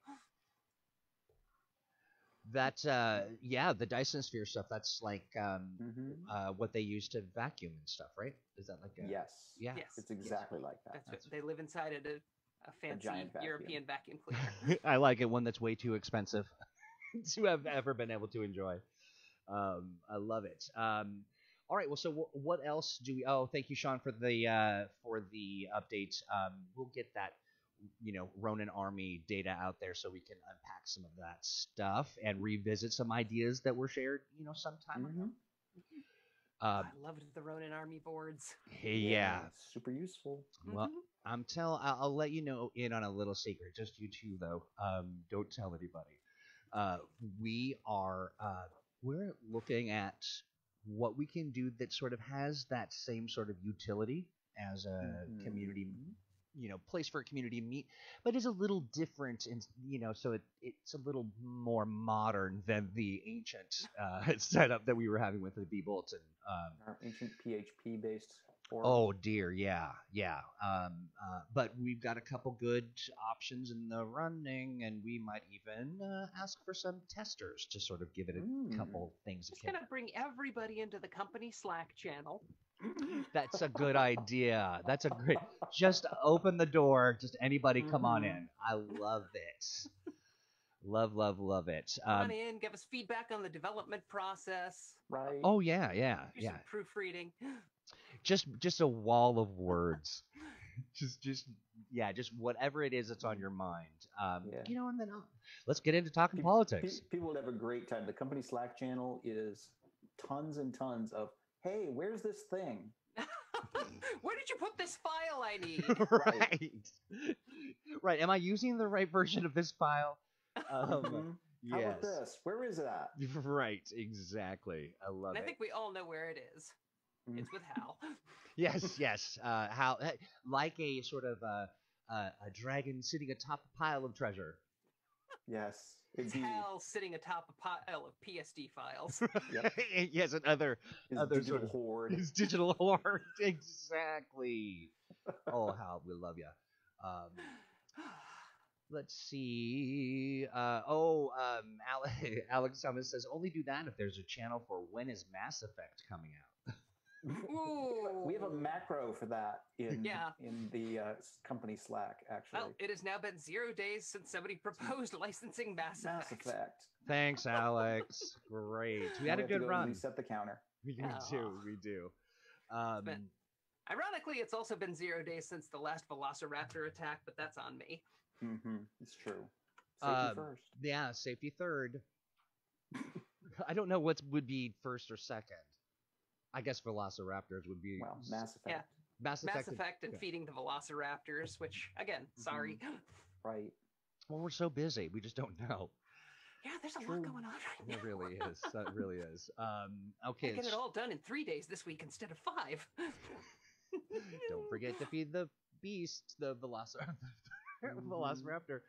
that? Uh, yeah, the Dyson Sphere stuff. That's like um, hmm uh, what they use to vacuum and stuff, right? Is that like a Yes. Yeah. Yes, It's yes. exactly like that. That's, what they live inside of a, a fancy giant vacuum. European vacuum cleaner. I like it one that's way too expensive to have ever been able to enjoy. Um, I love it. Um, all right. Well, so w- what else do we? Oh, thank you, Sean, for the uh, for the update. Um, we'll get that, you know, Ronin Army data out there so we can unpack some of that stuff and revisit some ideas that were shared, you know, some time ago. Um, I loved the Ronin army boards. yeah. it's super useful. Well, Mhm. I'm tell. I'll, I'll let you know in on a little secret. Just you two, though. Um, don't tell anybody. Uh, we are. Uh, we're looking at what we can do that sort of has that same sort of utility as a community, Mhm. you know, place for a community to meet, but is a little different, and you know, so it, it's a little more modern than the ancient uh, setup that we were having with the vBulletin. Um, Our ancient PHP based. Oh dear, yeah, yeah. Um, uh, but we've got a couple good options in the running, and we might even uh, ask for some testers to sort of give it a Mm. couple things. Just It gonna bring everybody into the company Slack channel. That's a good idea. That's a great. Just open the door. Just anybody come on Mhm. in. I love it. love, love, love it. Come on Um, in, give us feedback on the development process. right. oh yeah, yeah, Do yeah. some proofreading. Just just a wall of words just just yeah just whatever it is that's on your mind um Yeah. you know and then I'll, let's get into talking Pe- politics people would have a great time. The company Slack channel is tons and tons of, hey, where's this thing? Where did you put this file I need? right right am i using the right version of this file um Mhm. How yes about this? Where is that? right exactly i love And I it think we all know where it is. Mm. It's with Hal. yes yes uh how eh, like a sort of uh, uh, a dragon sitting atop a pile of treasure Yes, It's indeed. Hal sitting atop a pile of PSD files. Yep. yes another His other digital sort of- hoard. His digital hoard. exactly. Oh, Hal, we love you. Um, let's see. Uh, oh, um, Ale- Alex Thomas says only do that if there's a channel for when is Mass Effect coming out. Ooh. We have a macro for that in Yeah. in the uh, company Slack. Actually, Well, it has now been zero days since somebody proposed licensing Mass Mass Effect. Effect. Thaness, Alex. Great. We had a good go run. Reset the counter. We, we Aw. do. We do. Um, been- Ironically, it's also been zero days since the last Velociraptor attack, but that's on me. hmm It's true. Safety Um, first. yeah, safety third. I don't know what would be first or second. I guess Velociraptors would be Well, Mass Effect. Yeah. Mass Mass Effect. Effect and yeah. feeding the Velociraptors, which again, sorry. Right. Well, we're so busy, we just don't know. Yeah, there's a True. lot going on right now. It really is. That really is. Um, okay. I get it all done in three days this week instead of five. Don't forget to feed the beast, the Velocir- Mhm. Velociraptor.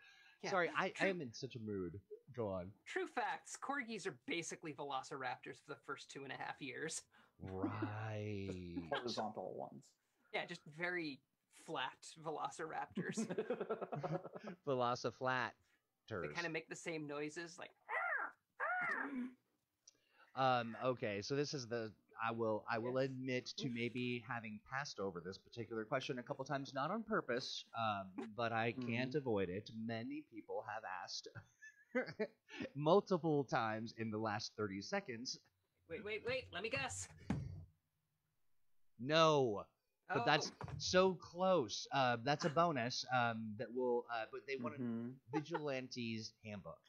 Yeah, Sorry, I, I am in such a mood. Go on. True facts: corgis are basically Velociraptors for the first two and a half years. Right. Horizontal ones. Yeah, just very flat Velociraptors. Velociflat. they kind of make the same noises, like. Um, okay, so this is the I will I will admit to maybe having passed over this particular question a couple times, not on purpose, um, but I can't avoid it. Many people have asked multiple times in the last thirty seconds. Wait, wait, wait. Let me guess. No, but Oh, that's so close. Uh, that's a bonus. Um, that will. Uh, but they wanted Mhm. Vigilante's handbook.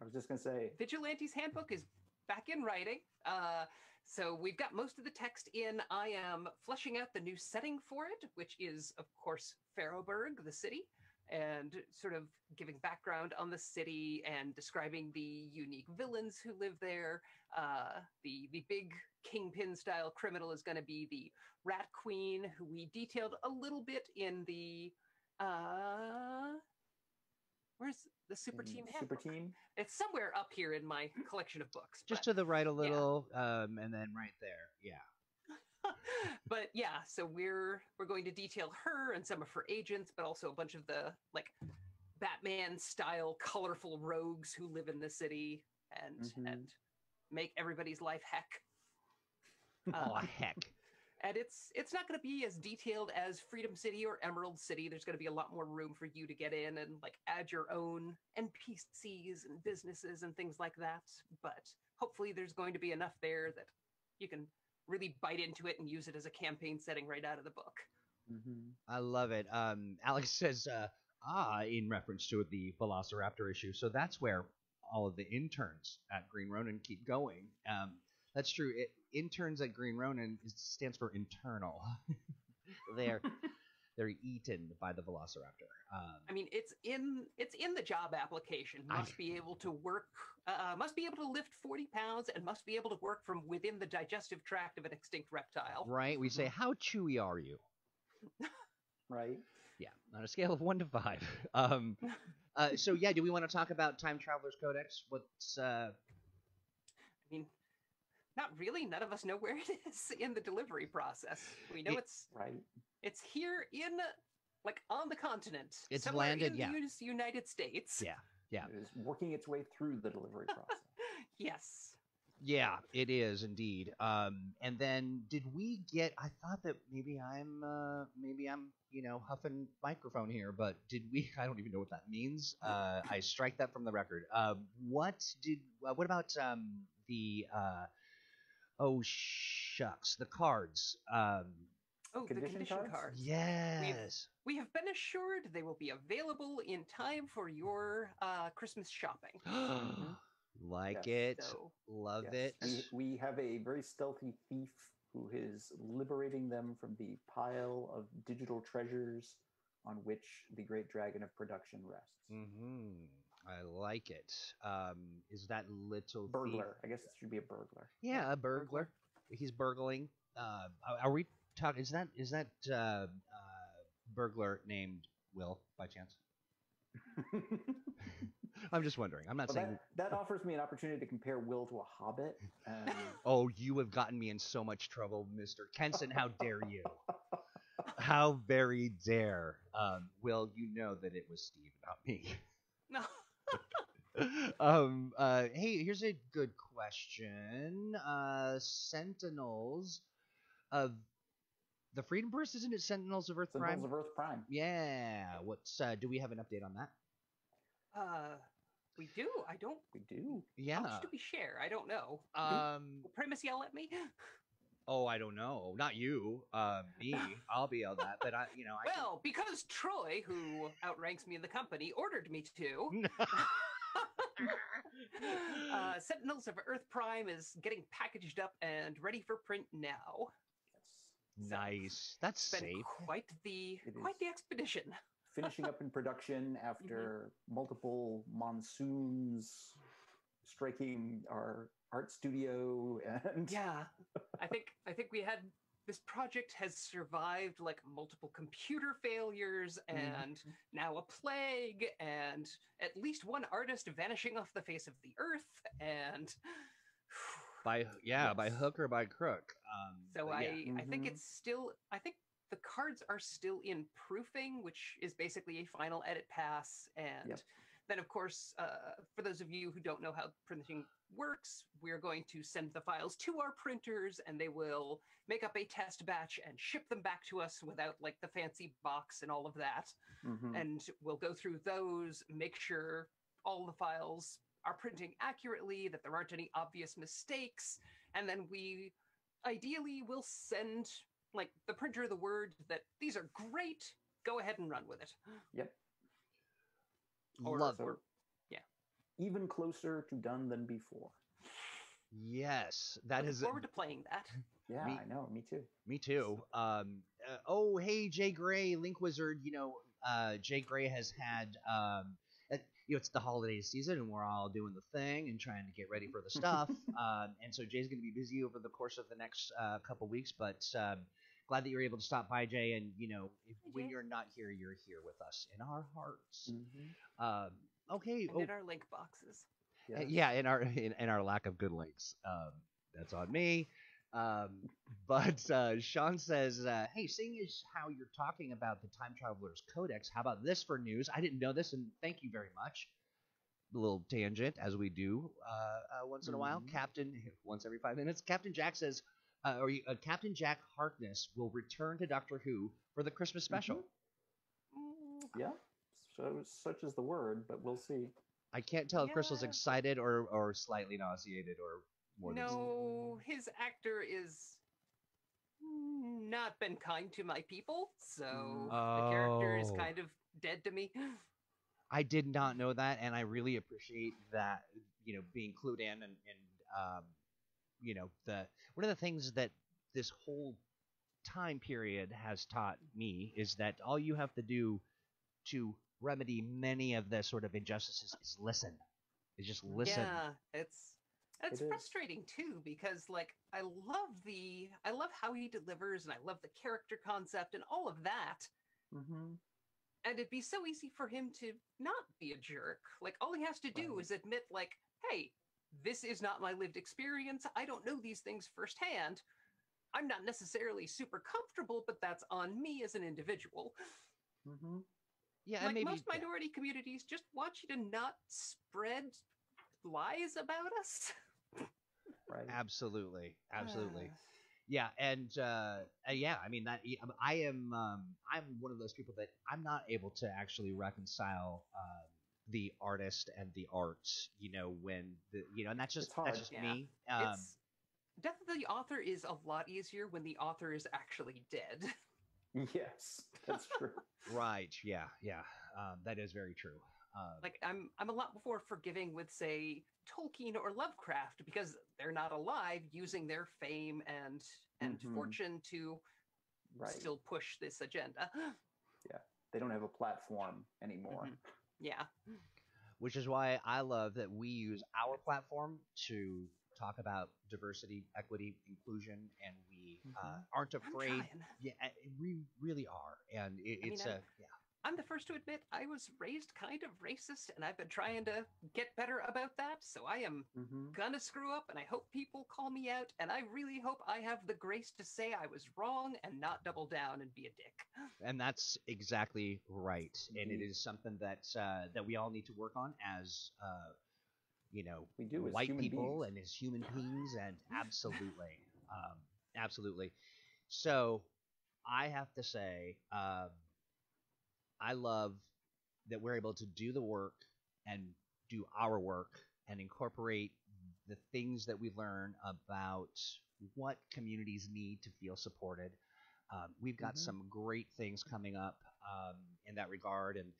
I was just gonna say. Vigilante's Handbook is back in writing. Uh, so we've got most of the text in. I am fleshing out the new setting for it, which is, of course, Pharaohburg, the city, and sort of giving background on the city and describing the unique villains who live there. Uh, the the big kingpin style criminal is going to be the Rat Queen, who we detailed a little bit in the. Uh, where's the Super in Team Super Team. It's somewhere up here in my collection of books. Just but, to the right a little, um, and then right there. Yeah. But yeah, so we're we're going to detail her and some of her agents, but also a bunch of the like Batman style colorful rogues who live in the city and Mhm. and make everybody's life heck. Oh Um, heck. and it's it's not going to be as detailed as Freedom City or Emerald City. There's going to be a lot more room for you to get in and like add your own NPCs and businesses and things like that. But hopefully, there's going to be enough there that you can really bite into it and use it as a campaign setting right out of the book. Mhm. I love it. Um, Alex says, uh, ah, in reference to the Velociraptor issue. So that's where all of the interns at Green Ronin keep going. Um, that's true. It, interns at Green Ronin is, stands for internal. they're they're eaten by the Velociraptor. Um, I mean, it's in it's in the job application. I- Must be able to work. Uh, must be able to lift 40 pounds and must be able to work from within the digestive tract of an extinct reptile. right? We say, how chewy are you? Right. Yeah, on a scale of one to five. Um, uh, so yeah, do we want to talk about Time Traveler's Codex? What's uh, I mean, not really. None of us know where it is in the delivery process. We know It- it's Right. It's here in like on the continent. It's somewhere landed, in yeah. the Unis- United States. yeah, yeah. It is working its way through the delivery process. Yes. Yeah, it is indeed. Um, and then did we get? I thought that maybe I'm, uh, maybe I'm, you know, huffing microphone here, but did we? I don't even know what that means. Uh, I strike that from the record. Uh, what did? Uh, what about um, the? Uh, oh shucks, the cards. Um, Oh, Condition the condition cards? cards. yes. We have been assured they will be available in time for your uh, Christmas shopping. like Yes. it. So Love Yes. it. We, we have a very stealthy thief who is liberating them from the pile of digital treasures on which the great dragon of production rests. hmm I like it. Um, is that little thief- Burglar. I guess it should be a burglar. Yeah, a burglar. He's burgling. Uh, are- are we talking? Is that is that uh, uh, burglar named Will by chance? I'm just wondering. I'm not Well, saying. that, that offers me an opportunity to compare Will to a hobbit. Um, Oh, you have gotten me in so much trouble, Mister Kenson. How dare you? How very dare, um, Will? You know that it was Steve, not me. no. um, uh, hey, here's a good question. Uh, Sentinels of the Freedom Burst, isn't it? Sentinels of Earth Prime. Sentinels of Earth Prime. Yeah. What's uh, do we have an update on that? Uh, we do. I don't. We do. Yeah. How much do we share? I don't know. Um. Will Pramas yell at me? Oh, I don't know. Not you. Uh, me. I'll be all that. But I, you know, I. can- Well, because Troy, who outranks me in the company, ordered me to. uh, Sentinels of Earth Prime is getting packaged up and ready for print now. Yes. So, nice. That's It's been safe. quite the It quite is. the expedition. Finishing up in production after multiple monsoons striking our art studio and Yeah, I think I think we had this project has survived like multiple computer failures Mhm. and now a plague and at least one artist vanishing off the face of the earth and By yeah, by hook or by crook. Um, so but I yeah. I think Mhm. it's still I think the cards are still in proofing, which is basically a final edit pass and. Yep. Then, of course, uh, for those of you who don't know how printing works, we're going to send the files to our printers and they will make up a test batch and ship them back to us without like the fancy box and all of that. Mhm. And we'll go through those, make sure all the files are printing accurately, that there aren't any obvious mistakes. And then we ideally will send like the printer the word that these are great. Go ahead and run with it. Yep. or- Love So Yeah. even closer to done than before. Yes, that Looking is forward to playing that. Yeah, Me- I know. Me too. me too. Um, uh, oh, hey, Jay Gray, Link Wizard. You know, uh, Jay Gray has had um, you know, it's the holiday season, and we're all doing the thing and trying to get ready for the stuff. um, and so Jay's going to be busy over the course of the next uh, couple weeks, but. Um, Glad that you're able to stop by, Jay. And you know, if, Hi, when Jay. you're not here, you're here with us in our hearts. Mhm. Um, okay. and oh, in our link boxes. Uh, yeah, in our in, in our lack of good links. Um, that's on me. Um, but uh, Sean says, uh, "Hey, seeing as how you're talking about the Time Traveler's Codex, how about this for news? I didn't know this, and thank you very much. A little tangent, as we do uh, uh, once in a while. Mhm. Captain, once every five minutes. Captain Jack says, uh, or uh, Captain Jack Harkness will return to Doctor Who for the Christmas special. Mm, Yeah. So such is the word, but we'll see. I can't tell if Crystal's excited or or slightly nauseated or more no, his actor is not been kind to my people, so Mm. the character is Oh. kind of dead to me. I did not know that, and I really appreciate that. You know, being clued in, and and um, you know, the one of the things that this whole time period has taught me is that all you have to do to remedy many of the sort of injustices is listen. Is just listen. Yeah, it's it's It is. frustrating too because like I love the I love how he delivers and I love the character concept and all of that. Mm-hmm. And it'd be so easy for him to not be a jerk. Like all he has to do Right. is admit like, "Hey, this is not my lived experience. I don't know these things firsthand. I'm not necessarily super comfortable, but that's on me as an individual." Mm-hmm. Yeah, like maybe most yeah. minority communities just want you to not spread lies about us. Right. absolutely, absolutely. Ah. Yeah, and uh, uh, yeah, I mean that y- I am um, I'm one of those people that I'm not able to actually reconcile um, the artist and the art. You know, when the you know, and that's just It's hard. that's just Yeah. me. Um, it's death of the author is a lot easier when the author is actually dead. Yes, that's true. right? Yeah, yeah. Um, that is very true. Um, like I'm I'm a lot more forgiving with say Tolkien or Lovecraft because they're not alive using their fame and and Mhm. fortune to Right. still push this agenda. Yeah, they don't have a platform anymore. Mhm. yeah. which is why I love that we use our platform to talk about diversity, equity, inclusion, and we uh, Mhm. aren't afraid. Yeah, uh, we really are, and it, mean, it's a yeah. I'm the first to admit I was raised kind of racist and I've been trying to get better about that. So I am Mm-hmm. gonna screw up and I hope people call me out and I really hope I have the grace to say I was wrong and not double down and be a dick. and that's exactly right and it Mhm. is something that uh, that we all need to work on as uh, you know We do white human people beings. and as human beings and absolutely um, absolutely so i have to say um, i love that we're able to do the work and do our work and incorporate the things that we learn about what communities need to feel supported um, we've got Mhm. some great things coming up um, in that regard, and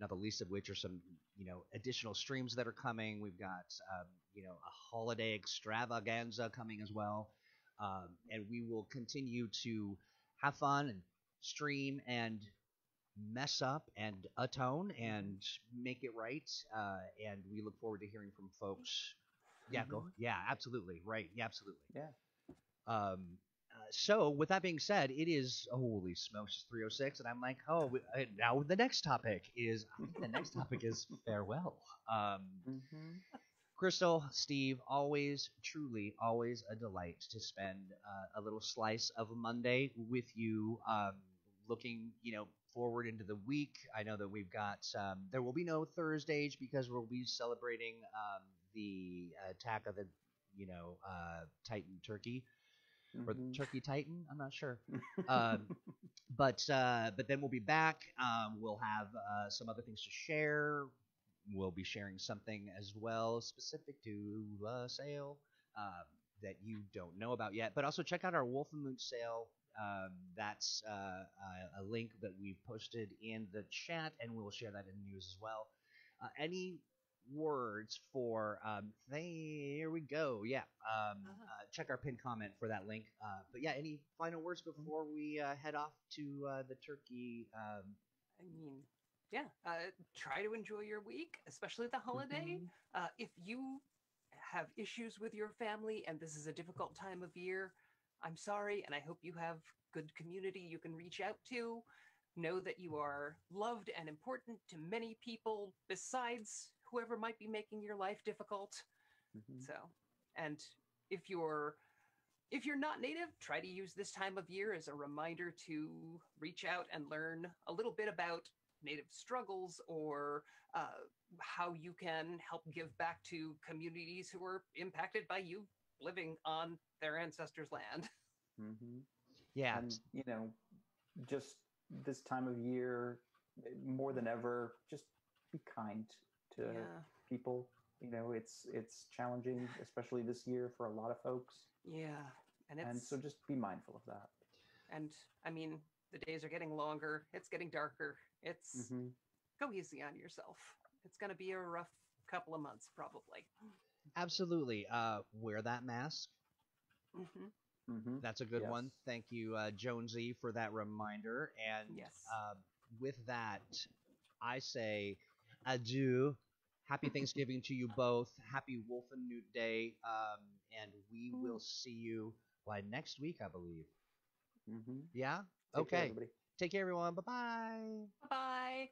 not the least of which are some you know additional streams that are coming. We've got um, you know a holiday extravaganza coming as well, um, and we will continue to have fun and stream and mess up and atone and make it right. Uh, and we look forward to hearing from folks. Yeah, go. Yeah, absolutely. Right. Yeah, absolutely. Yeah. Um, uh, so, with that being said, it is holy smokes, it's 306, and I'm like, oh, we- uh, now the next topic is I think the next topic is farewell. Um, Mm-hmm. Crystal, Steve, always, truly, always a delight to spend uh, a little slice of a Monday with you. Um, looking, you know, forward into the week. I know that we've got. Um, there will be no Thursdays because we'll be celebrating um, the attack of the, you know, uh, Titan Turkey or the Mhm. Turkey Titan. I'm not sure. Um, but uh, but then we'll be back. Um, we'll have uh, some other things to share. We'll be sharing something as well specific to uh, sale um, that you don't know about yet. But also check out our Wolfenoot sale. Um, that's uh, a, a link that we've posted in the chat, and we'll share that in the news as well. Uh, any words for um, there we go yeah um, Uh-huh. uh, check our pinned comment for that link uh, but yeah any final words before we uh, head off to uh, the turkey um, I mean, yeah, uh, try to enjoy your week, especially the holiday. Mhm. Uh, if you have issues with your family and this is a difficult time of year, I'm sorry, and I hope you have good community you can reach out to. Know that you are loved and important to many people besides whoever might be making your life difficult. Mhm. So, and if you're if you're not native, try to use this time of year as a reminder to reach out and learn a little bit about native struggles or uh, how you can help give back to communities who are impacted by you living on their ancestors' land. Mhm. yeah and you know just this time of year more than ever just be kind to Yeah, people you know it's it's challenging especially this year for a lot of folks yeah, and it's and so just be mindful of that and I mean the days are getting longer. It's getting darker. It's hmm go easy on yourself. It's gonna be a rough couple of months probably. Absolutely. Uh, wear that mask. Hmm hmm that's a good one. Thank you uh, jonesy for that reminder. And Yes. um, with that i say adieu. Happy thanksgiving to you both. Happy Wolfenoot day. Um, and we will see you by next week i believe. Hmm yeah? Take care, okay. everybody. take care everyone. Bye-bye. bye Bye.